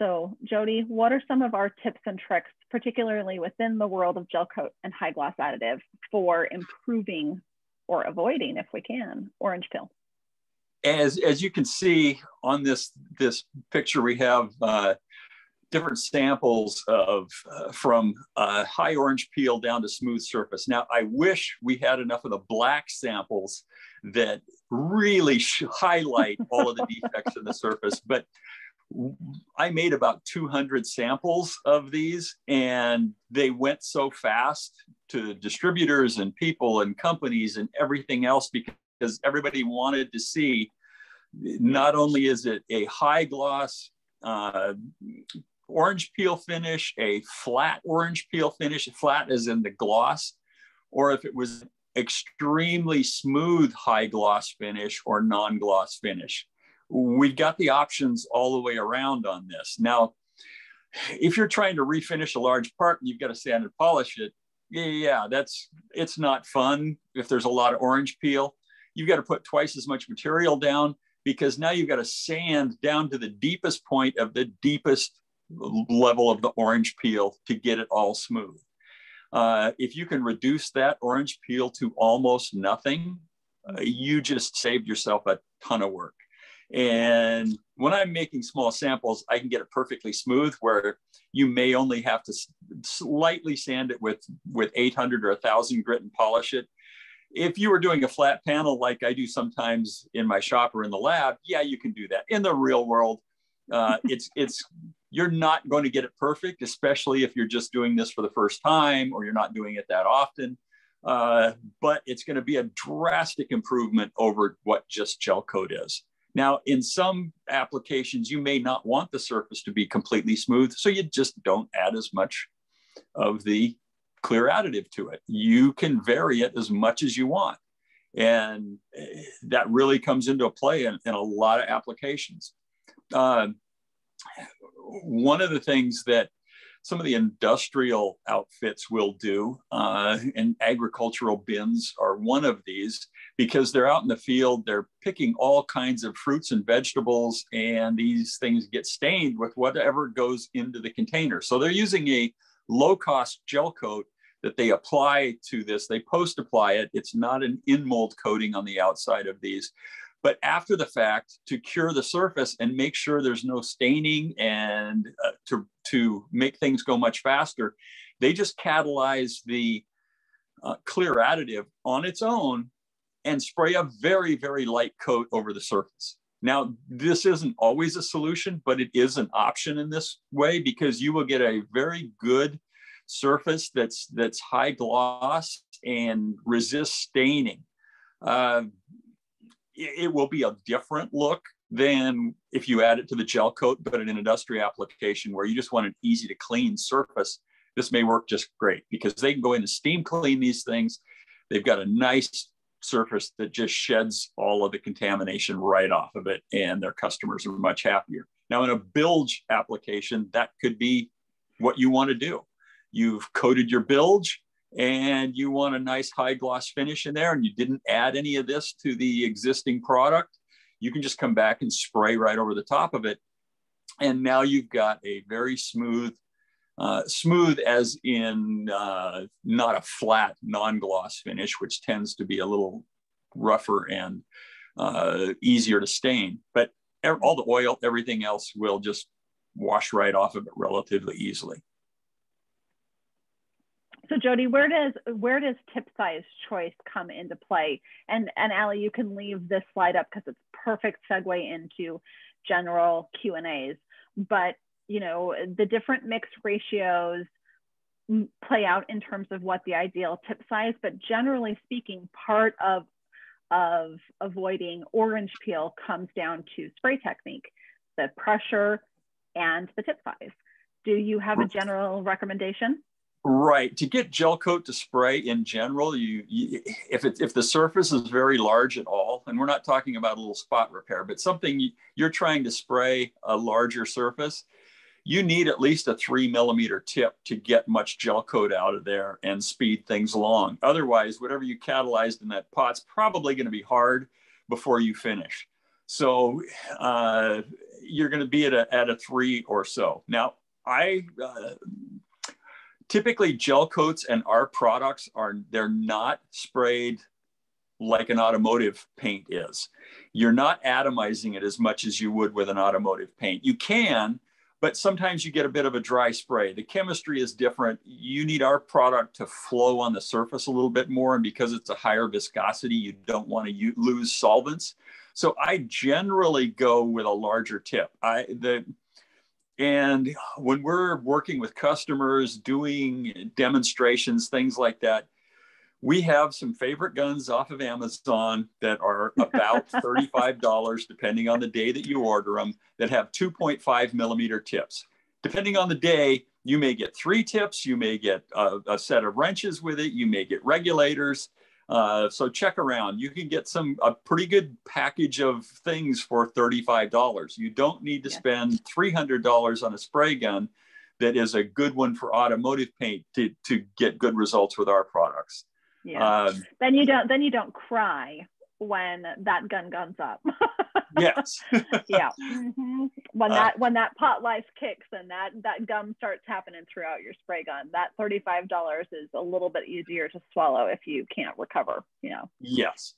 So Jody, what are some of our tips and tricks, particularly within the world of gel coat and high gloss additive for improving or avoiding, if we can, orange peel. As, as you can see on this, this picture, we have uh, different samples of uh, from uh, high orange peel down to smooth surface. Now, I wish we had enough of the black samples that really highlight all of the defects in the surface, but I made about 200 samples of these, and they went so fast to distributors and people and companies and everything else because everybody wanted to see not only is it a high gloss uh, orange peel finish, a flat orange peel finish, flat as in the gloss, or if it was extremely smooth high gloss finish or non gloss finish. We've got the options all the way around on this. Now, if you're trying to refinish a large part and you've got to sand and polish it, yeah, that's it's not fun if there's a lot of orange peel. You've got to put twice as much material down because now you've got to sand down to the deepest point of the deepest level of the orange peel to get it all smooth. Uh, if you can reduce that orange peel to almost nothing, uh, you just saved yourself a ton of work. And when I'm making small samples, I can get it perfectly smooth where you may only have to slightly sand it with, with 800 or 1000 grit and polish it. If you were doing a flat panel like I do sometimes in my shop or in the lab, yeah, you can do that. In the real world, uh, it's it's you're not going to get it perfect, especially if you're just doing this for the first time or you're not doing it that often. Uh, but it's going to be a drastic improvement over what just gel coat is. Now, in some applications, you may not want the surface to be completely smooth, so you just don't add as much of the clear additive to it. You can vary it as much as you want. And eh, that really comes into play in, in a lot of applications. Uh, one of the things that some of the industrial outfits will do, uh, and agricultural bins are one of these because they're out in the field, they're picking all kinds of fruits and vegetables, and these things get stained with whatever goes into the container. So they're using a low cost gel coat that they apply to this. They post apply it. It's not an in mold coating on the outside of these but after the fact to cure the surface and make sure there's no staining and uh, to, to make things go much faster, they just catalyze the uh, clear additive on its own and spray a very, very light coat over the surface. Now, this isn't always a solution, but it is an option in this way because you will get a very good surface that's that's high gloss and resist staining. Uh, it will be a different look than if you add it to the gel coat, but in an industry application where you just want an easy to clean surface, this may work just great because they can go in and steam clean these things. They've got a nice surface that just sheds all of the contamination right off of it, and their customers are much happier. Now, in a bilge application, that could be what you want to do. You've coated your bilge, and you want a nice high gloss finish in there and you didn't add any of this to the existing product, you can just come back and spray right over the top of it. And now you've got a very smooth, uh, smooth as in uh, not a flat non-gloss finish, which tends to be a little rougher and uh, easier to stain. But all the oil, everything else will just wash right off of it relatively easily. So Jody, where does where does tip size choice come into play? And and Allie, you can leave this slide up because it's perfect segue into general Q and A's. But you know the different mix ratios play out in terms of what the ideal tip size. But generally speaking, part of of avoiding orange peel comes down to spray technique, the pressure, and the tip size. Do you have a general recommendation? Right. To get gel coat to spray in general, you, you if it, if the surface is very large at all, and we're not talking about a little spot repair, but something you, you're trying to spray a larger surface, you need at least a three millimeter tip to get much gel coat out of there and speed things along. Otherwise, whatever you catalyzed in that pot's probably going to be hard before you finish. So uh, you're going to be at a, at a three or so. Now, I uh, typically gel coats and our products are they're not sprayed like an automotive paint is you're not atomizing it as much as you would with an automotive paint you can but sometimes you get a bit of a dry spray. The chemistry is different. You need our product to flow on the surface a little bit more and because it's a higher viscosity you don't want to lose solvents. So I generally go with a larger tip. I the and when we're working with customers, doing demonstrations, things like that, we have some favorite guns off of Amazon that are about $35, depending on the day that you order them, that have 2.5 millimeter tips. Depending on the day, you may get three tips, you may get a, a set of wrenches with it, you may get regulators. Uh, so check around. You can get some a pretty good package of things for $35. You don't need to yeah. spend $300 on a spray gun that is a good one for automotive paint to, to get good results with our products. Yeah. Um, then you don't then you don't cry when that gun guns up. yes. yeah. Mm-hmm. When uh, that when that pot life kicks and that that gum starts happening throughout your spray gun, that thirty five dollars is a little bit easier to swallow if you can't recover. You know. Yes.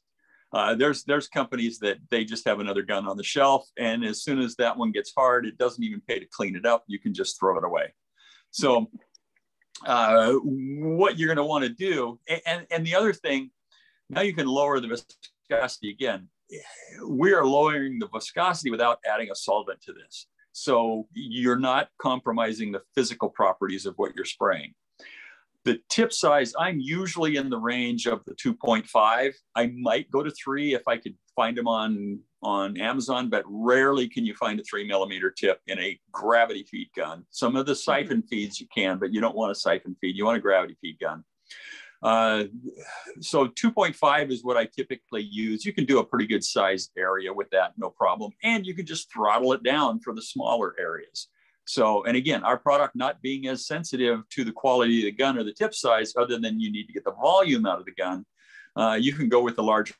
Uh, there's there's companies that they just have another gun on the shelf, and as soon as that one gets hard, it doesn't even pay to clean it up. You can just throw it away. So, uh, what you're going to want to do, and and the other thing, now you can lower the viscosity again we are lowering the viscosity without adding a solvent to this. So you're not compromising the physical properties of what you're spraying. The tip size, I'm usually in the range of the 2.5. I might go to three if I could find them on, on Amazon, but rarely can you find a three millimeter tip in a gravity feed gun. Some of the siphon feeds you can, but you don't want a siphon feed. You want a gravity feed gun. Uh, so 2.5 is what I typically use. You can do a pretty good sized area with that, no problem. And you can just throttle it down for the smaller areas. So, and again, our product not being as sensitive to the quality of the gun or the tip size, other than you need to get the volume out of the gun, uh, you can go with the larger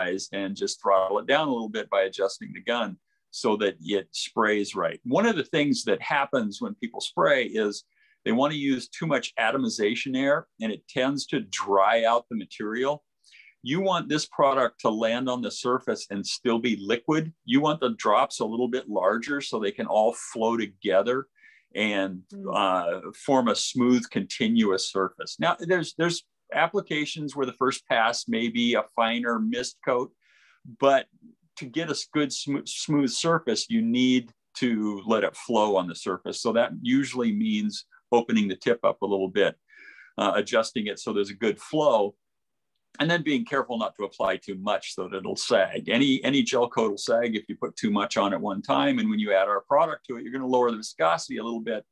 size and just throttle it down a little bit by adjusting the gun so that it sprays right. One of the things that happens when people spray is they want to use too much atomization air and it tends to dry out the material. You want this product to land on the surface and still be liquid. You want the drops a little bit larger so they can all flow together and hmm. uh, form a smooth, continuous surface. Now, there's there's applications where the first pass may be a finer mist coat, but to get a good smooth, smooth surface, you need to let it flow on the surface. So that usually means opening the tip up a little bit, uh, adjusting it so there's a good flow, and then being careful not to apply too much so that it'll sag. Any, any gel coat will sag if you put too much on at one time. And when you add our product to it, you're going to lower the viscosity a little bit.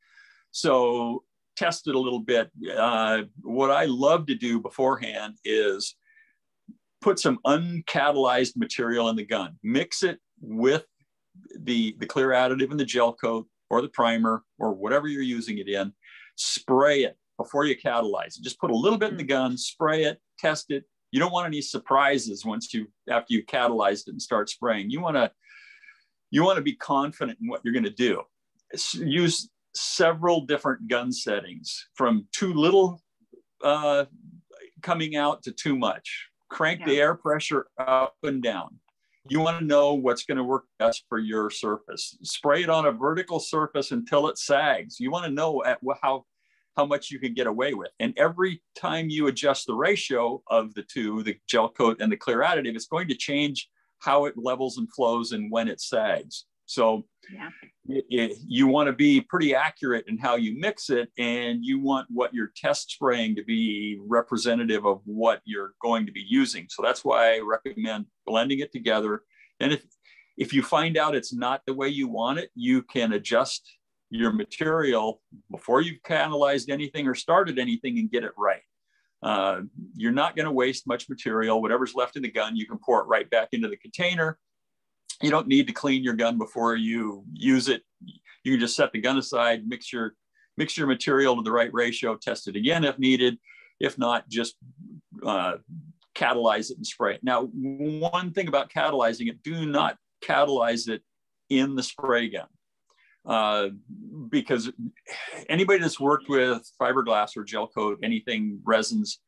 So test it a little bit. Uh, what I love to do beforehand is put some uncatalyzed material in the gun, mix it with the, the clear additive in the gel coat or the primer or whatever you're using it in, spray it before you catalyze it. Just put a little bit in the hmm. gun, spray it, test it. You don't want any surprises once you after you catalyzed it and start spraying. You want to you want to be confident in what you're going to do. Use several different gun settings from too little uh, coming out to too much. Crank yeah. the air pressure up and down. You want to know what's going to work best for your surface. Spray it on a vertical surface until it sags. You want to know at how how much you can get away with. And every time you adjust the ratio of the two, the gel coat and the clear additive, it's going to change how it levels and flows and when it sags. So yeah. it, you want to be pretty accurate in how you mix it, and you want what you're test spraying to be representative of what you're going to be using. So that's why I recommend blending it together. And if if you find out it's not the way you want it, you can adjust your material before you've catalyzed anything or started anything and get it right. Uh, you're not going to waste much material. Whatever's left in the gun, you can pour it right back into the container you don't need to clean your gun before you use it. You can just set the gun aside, mix your mix your material to the right ratio, test it again if needed. If not, just uh, catalyze it and spray it. Now, one thing about catalyzing it, do not catalyze it in the spray gun. Uh, because anybody that's worked with fiberglass or gel coat, anything resins,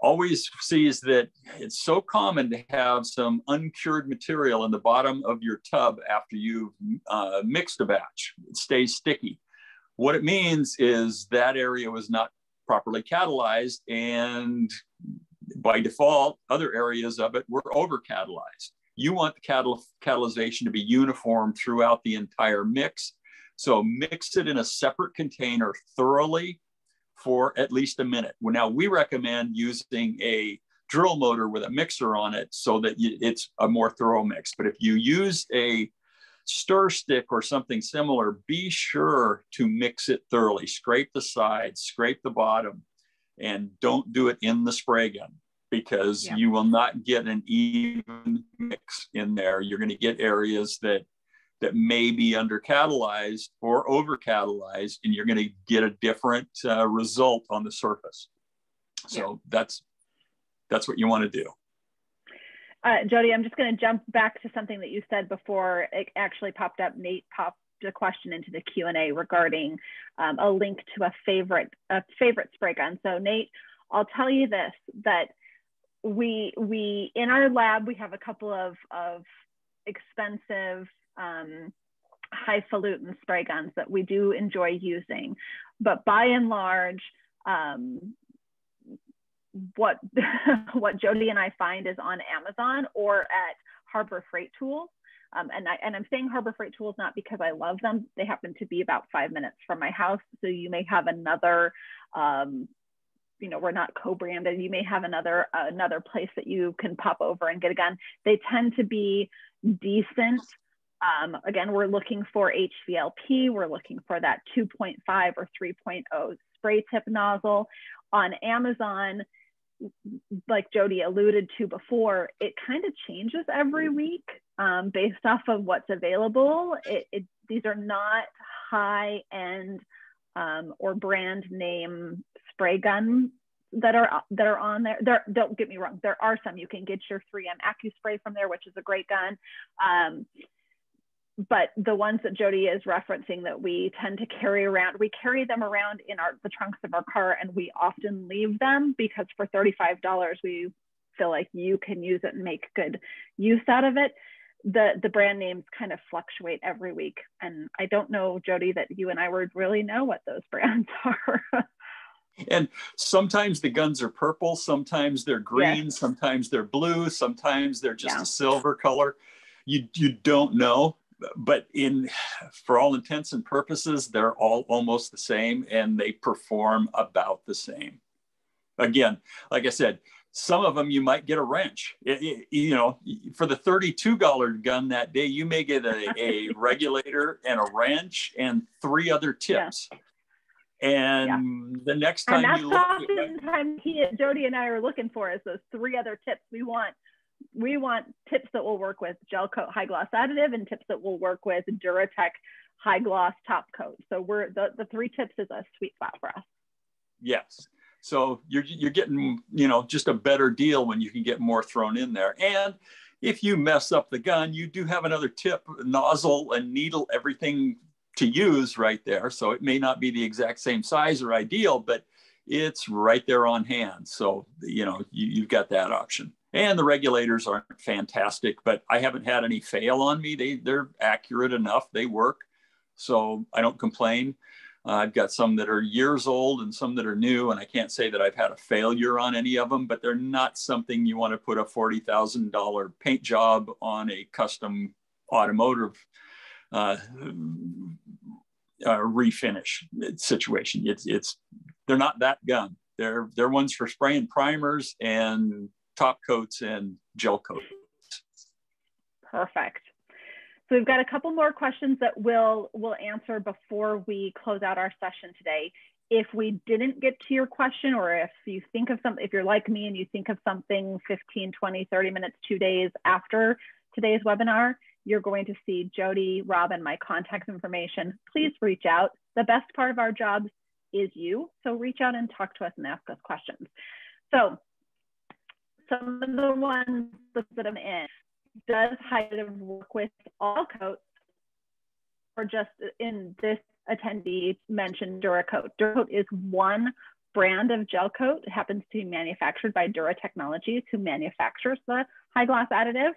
always sees that it's so common to have some uncured material in the bottom of your tub after you've uh, mixed a batch. It stays sticky. What it means is that area was not properly catalyzed, and by default, other areas of it were over catalyzed. You want the catal- catalyzation to be uniform throughout the entire mix. So mix it in a separate container thoroughly for at least a minute. Now we recommend using a drill motor with a mixer on it so that it's a more thorough mix. But if you use a stir stick or something similar, be sure to mix it thoroughly. Scrape the sides, scrape the bottom, and don't do it in the spray gun because yeah. you will not get an even mix in there. You're going to get areas that that may be under catalyzed or over catalyzed, and you're going to get a different uh, result on the surface. So yeah. that's that's what you want to do. Uh, Jody, I'm just going to jump back to something that you said before it actually popped up. Nate popped a question into the Q&A regarding um, a link to a favorite a favorite spray gun. So Nate, I'll tell you this, that we, we in our lab, we have a couple of, of expensive um, highfalutin spray guns that we do enjoy using. But by and large, um, what what Jody and I find is on Amazon or at Harbor Freight Tools. Um, and, I, and I'm saying Harbor Freight Tools not because I love them. They happen to be about five minutes from my house. So you may have another, um, you know, we're not co-branded. You may have another uh, another place that you can pop over and get a gun. They tend to be decent. Um, again, we're looking for HVLP. We're looking for that 2.5 or 3.0 spray tip nozzle. On Amazon, like Jody alluded to before, it kind of changes every week um, based off of what's available. It, it, these are not high end um, or brand name spray guns that are that are on there. There, don't get me wrong. There are some you can get your 3M AccuSpray from there, which is a great gun. Um, but the ones that Jody is referencing that we tend to carry around, we carry them around in our the trunks of our car, and we often leave them because for thirty-five dollars we feel like you can use it and make good use out of it. The the brand names kind of fluctuate every week, and I don't know, Jody, that you and I would really know what those brands are. and sometimes the guns are purple, sometimes they're green, sometimes they're blue, sometimes they're just yeah. a silver color. You you don't know but in for all intents and purposes they're all almost the same and they perform about the same again like i said some of them you might get a wrench it, it, you know for the $32 gun that day you may get a, a regulator and a wrench and three other tips yeah. And yeah. the next time and that's you oftentimes he, Jody and I are looking for is those three other tips. We want we want tips that will work with gel coat high gloss additive and tips that will work with Duratec high gloss top coat. So we're the, the three tips is a sweet spot for us. Yes. So you're, you're getting, you know, just a better deal when you can get more thrown in there. And if you mess up the gun, you do have another tip, nozzle and needle, everything to use right there. So it may not be the exact same size or ideal, but it's right there on hand. So, you know, you, you've got that option. And the regulators aren't fantastic but i haven't had any fail on me. They they're accurate enough. They work. So i don't complain. Uh, i've got some that are years old and some that are new and i can't say that i've had a failure on any of them but they're not something you want to put a $40000 paint job on a custom automotive uh, uh, refinish situation it's it's they're not that gun they're they're ones for spraying primers and top coats and gel coats. Perfect. So we've got a couple more questions that we'll, we'll answer before we close out our session today. If we didn't get to your question or if you think of something, if you're like me and you think of something 15, 20, 30 minutes, two days after today's webinar, you're going to see Jody, Rob, and my contact information. Please reach out. The best part of our jobs is you. So reach out and talk to us and ask us questions. So some of the ones that I'm in, does Hydrative work with all coats or just in this attendee mentioned Duracoat? Duracoat is one brand of gel coat. It happens to be manufactured by Dura Technologies, who manufactures the high gloss additive.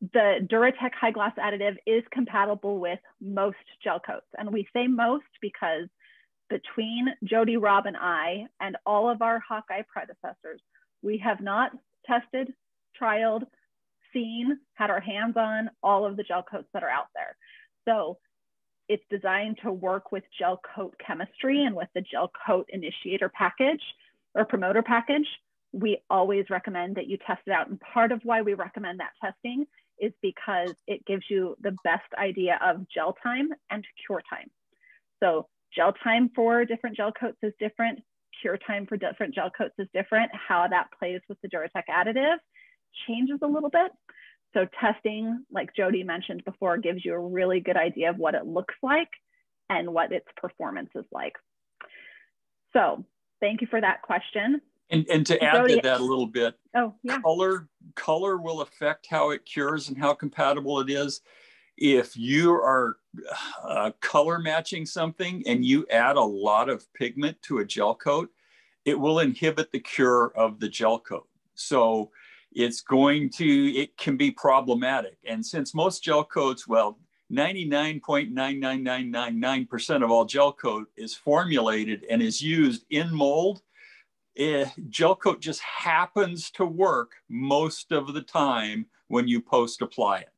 The Duratec high gloss additive is compatible with most gel coats. And we say most because between Jody, Rob, and I, and all of our Hawkeye predecessors, we have not tested, trialed, seen, had our hands on all of the gel coats that are out there. So it's designed to work with gel coat chemistry and with the gel coat initiator package or promoter package. We always recommend that you test it out. And part of why we recommend that testing is because it gives you the best idea of gel time and cure time. So gel time for different gel coats is different. Cure time for different gel coats is different. How that plays with the Duratec additive changes a little bit. So testing, like Jody mentioned before, gives you a really good idea of what it looks like and what its performance is like. So thank you for that question. And, and to add Jody, to that a little bit, oh, yeah. color, color will affect how it cures and how compatible it is. If you are uh, color matching something and you add a lot of pigment to a gel coat, it will inhibit the cure of the gel coat. So it's going to, it can be problematic. And since most gel coats, well, 99.99999% of all gel coat is formulated and is used in mold, eh, gel coat just happens to work most of the time when you post apply it.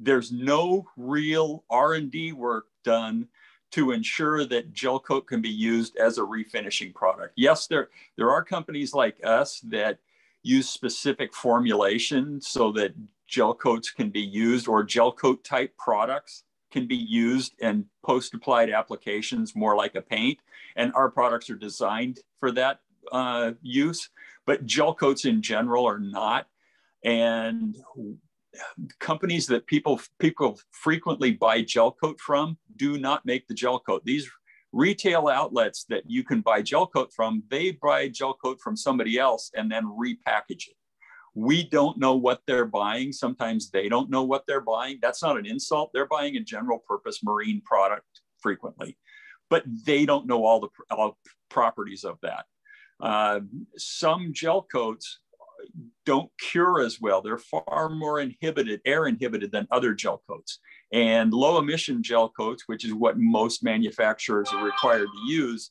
There's no real R&D work done to ensure that gel coat can be used as a refinishing product. Yes, there, there are companies like us that use specific formulation so that gel coats can be used or gel coat type products can be used in post applied applications more like a paint. And our products are designed for that uh, use, but gel coats in general are not. And companies that people people frequently buy gel coat from do not make the gel coat. These retail outlets that you can buy gel coat from, they buy gel coat from somebody else and then repackage it. We don't know what they're buying. Sometimes they don't know what they're buying. That's not an insult. They're buying a general purpose marine product frequently, but they don't know all the all properties of that. Uh, some gel coats don't cure as well. They're far more inhibited, air inhibited than other gel coats. And low emission gel coats, which is what most manufacturers are required to use,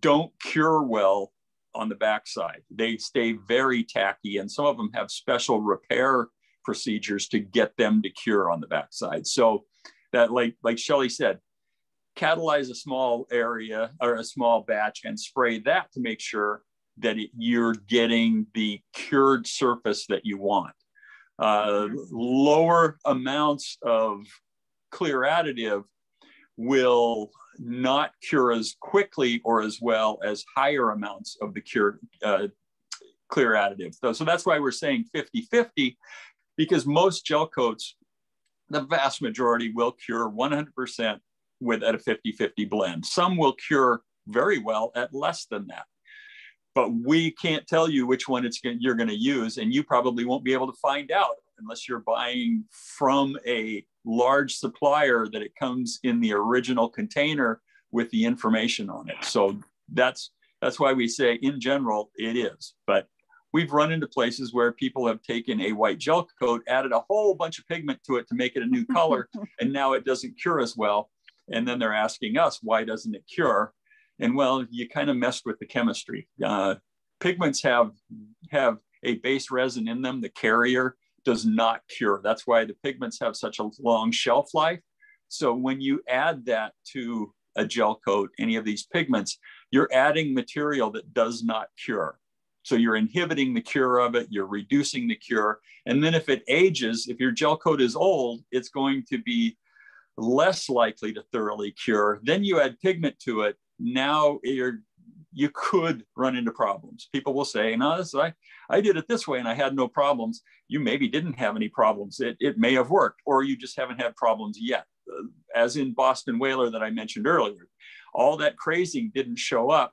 don't cure well on the backside. They stay very tacky, and some of them have special repair procedures to get them to cure on the backside. So that, like like Shelly said, catalyze a small area or a small batch and spray that to make sure that it, you're getting the cured surface that you want. Uh, lower amounts of clear additive will not cure as quickly or as well as higher amounts of the cured uh, clear additive. So, so that's why we're saying 50 50, because most gel coats, the vast majority will cure 100% with at a 50 50 blend. Some will cure very well at less than that. But we can't tell you which one it's you're going to use and you probably won't be able to find out unless you're buying from a large supplier that it comes in the original container with the information on it. So that's that's why we say in general it is. But we've run into places where people have taken a white gel coat added a whole bunch of pigment to it to make it a new color and now it doesn't cure as well and then they're asking us why doesn't it cure and well, you kind of messed with the chemistry. Uh, pigments have have a base resin in them. The carrier does not cure. That's why the pigments have such a long shelf life. So when you add that to a gel coat, any of these pigments, you're adding material that does not cure. So you're inhibiting the cure of it, you're reducing the cure. And then if it ages, if your gel coat is old, it's going to be less likely to thoroughly cure. Then you add pigment to it, now you're you could run into problems. People will say, no, this, I, I did it this way and I had no problems. You maybe didn't have any problems. It, it may have worked, or you just haven't had problems yet. Uh, as in Boston Whaler that I mentioned earlier, all that crazing didn't show up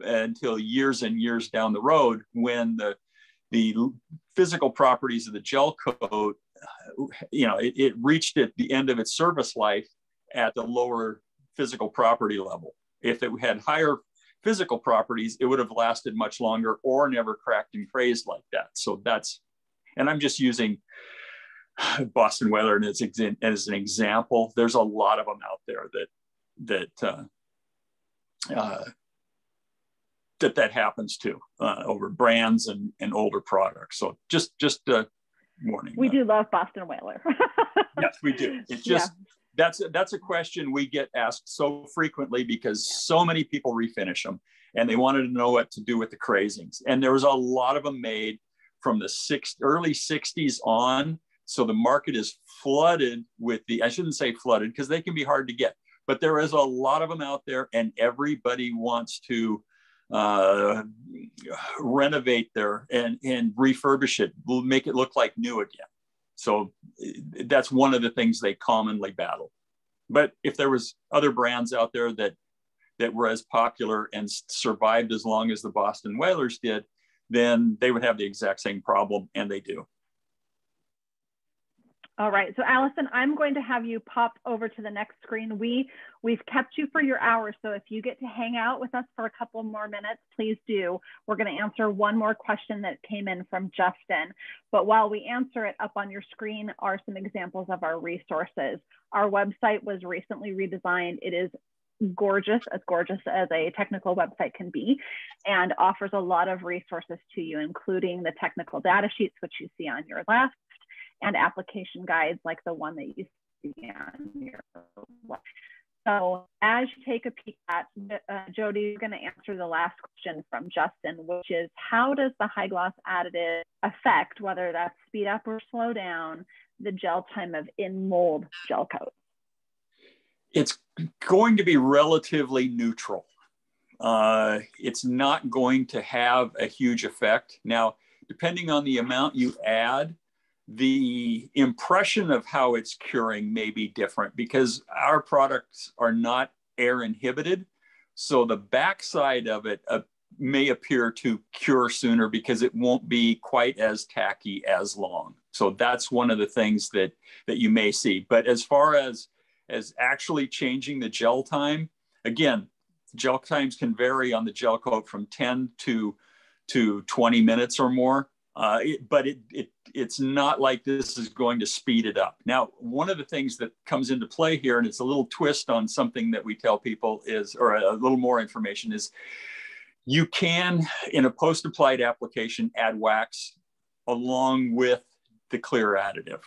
until years and years down the road when the, the physical properties of the gel coat, you know, it, it reached at the end of its service life at the lower physical property level. If it had higher physical properties, it would have lasted much longer or never cracked and crazed like that. So that's, and I'm just using Boston Whaler as, as an example. There's a lot of them out there that that uh, uh, that that happens to uh, over brands and, and older products. So just just uh, morning. We do love Boston Whaler. yes, we do. It's just yeah. that's that's a question we get asked so frequently because so many people refinish them and they wanted to know what to do with the crazings. And there was a lot of them made from the six, early 60s on. So the market is flooded with the, I shouldn't say flooded because they can be hard to get, but there is a lot of them out there and everybody wants to uh, renovate their and, and refurbish it, we'll make it look like new again. So that's one of the things they commonly battle. But if there was other brands out there that that were as popular and survived as long as the Boston Whalers did, then they would have the exact same problem, and they do. All right, so Allison, I'm going to have you pop over to the next screen. We, we've kept you for your hour, so if you get to hang out with us for a couple more minutes, please do. We're gonna answer one more question that came in from Justin. But while we answer it, up on your screen are some examples of our resources. Our website was recently redesigned. It is gorgeous, as gorgeous as a technical website can be, and offers a lot of resources to you, including the technical data sheets, which you see on your left, and application guides like the one that you see on your left. So as you take a peek at, uh, Jody is going to answer the last question from Justin, which is how does the high gloss additive affect, whether that's speed up or slow down, the gel time of in mold gel coats? it's going to be relatively neutral. Uh, it's not going to have a huge effect. Now, depending on the amount you add, the impression of how it's curing may be different because our products are not air inhibited. So the backside of it uh, may appear to cure sooner because it won't be quite as tacky as long. So that's one of the things that, that you may see. But as far as as actually changing the gel time. Again, gel times can vary on the gel coat from 10 to, to 20 minutes or more. Uh, it, but it, it, it's not like this is going to speed it up. Now, one of the things that comes into play here, and it's a little twist on something that we tell people is, or a, a little more information is, you can, in a post-applied application, add wax along with the clear additive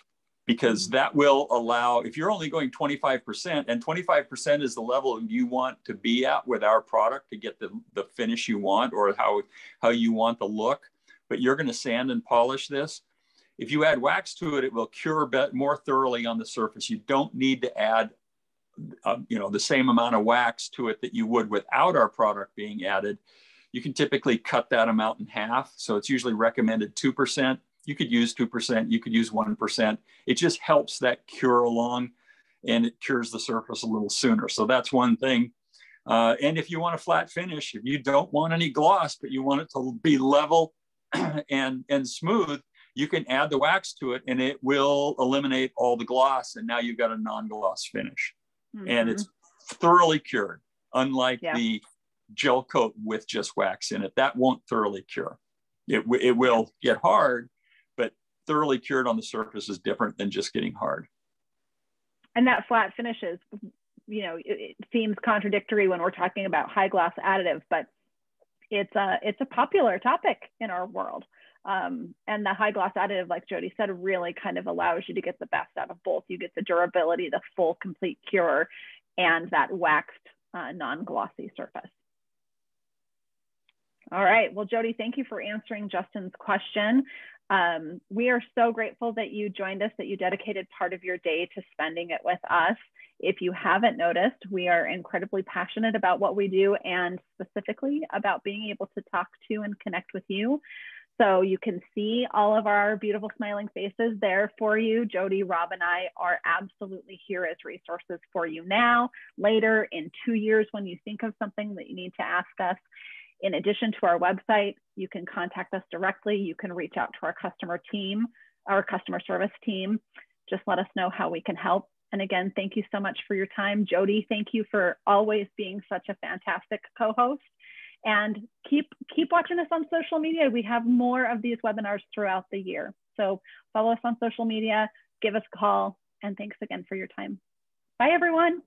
because that will allow if you're only going 25% and 25% is the level you want to be at with our product to get the, the finish you want or how how you want the look but you're going to sand and polish this if you add wax to it it will cure more thoroughly on the surface you don't need to add uh, you know the same amount of wax to it that you would without our product being added you can typically cut that amount in half so it's usually recommended 2% you could use 2%, you could use 1%. It just helps that cure along and it cures the surface a little sooner. So that's one thing. Uh, and if you want a flat finish, if you don't want any gloss, but you want it to be level and, and smooth, you can add the wax to it and it will eliminate all the gloss. And now you've got a non-gloss finish. Mm-hmm. And it's thoroughly cured, unlike yeah. the gel coat with just wax in it. That won't thoroughly cure. It, it will get hard, but thoroughly cured on the surface is different than just getting hard. And that flat finishes, you know, it, it seems contradictory when we're talking about high gloss additive, but it's a it's a popular topic in our world. Um, and the high gloss additive, like Jody said, really kind of allows you to get the best out of both. You get the durability, the full complete cure, and that waxed uh, non-glossy surface. All right. Well, Jody, thank you for answering Justin's question. Um, we are so grateful that you joined us, that you dedicated part of your day to spending it with us. If you haven't noticed, we are incredibly passionate about what we do and specifically about being able to talk to and connect with you. So you can see all of our beautiful smiling faces there for you. Jody, Rob, and I are absolutely here as resources for you now, later, in two years when you think of something that you need to ask us. In addition to our website, you can contact us directly. You can reach out to our customer team, our customer service team. Just let us know how we can help. And again, thank you so much for your time. Jody, thank you for always being such a fantastic co-host. And keep, keep watching us on social media. We have more of these webinars throughout the year. So follow us on social media, give us a call, and thanks again for your time. Bye, everyone.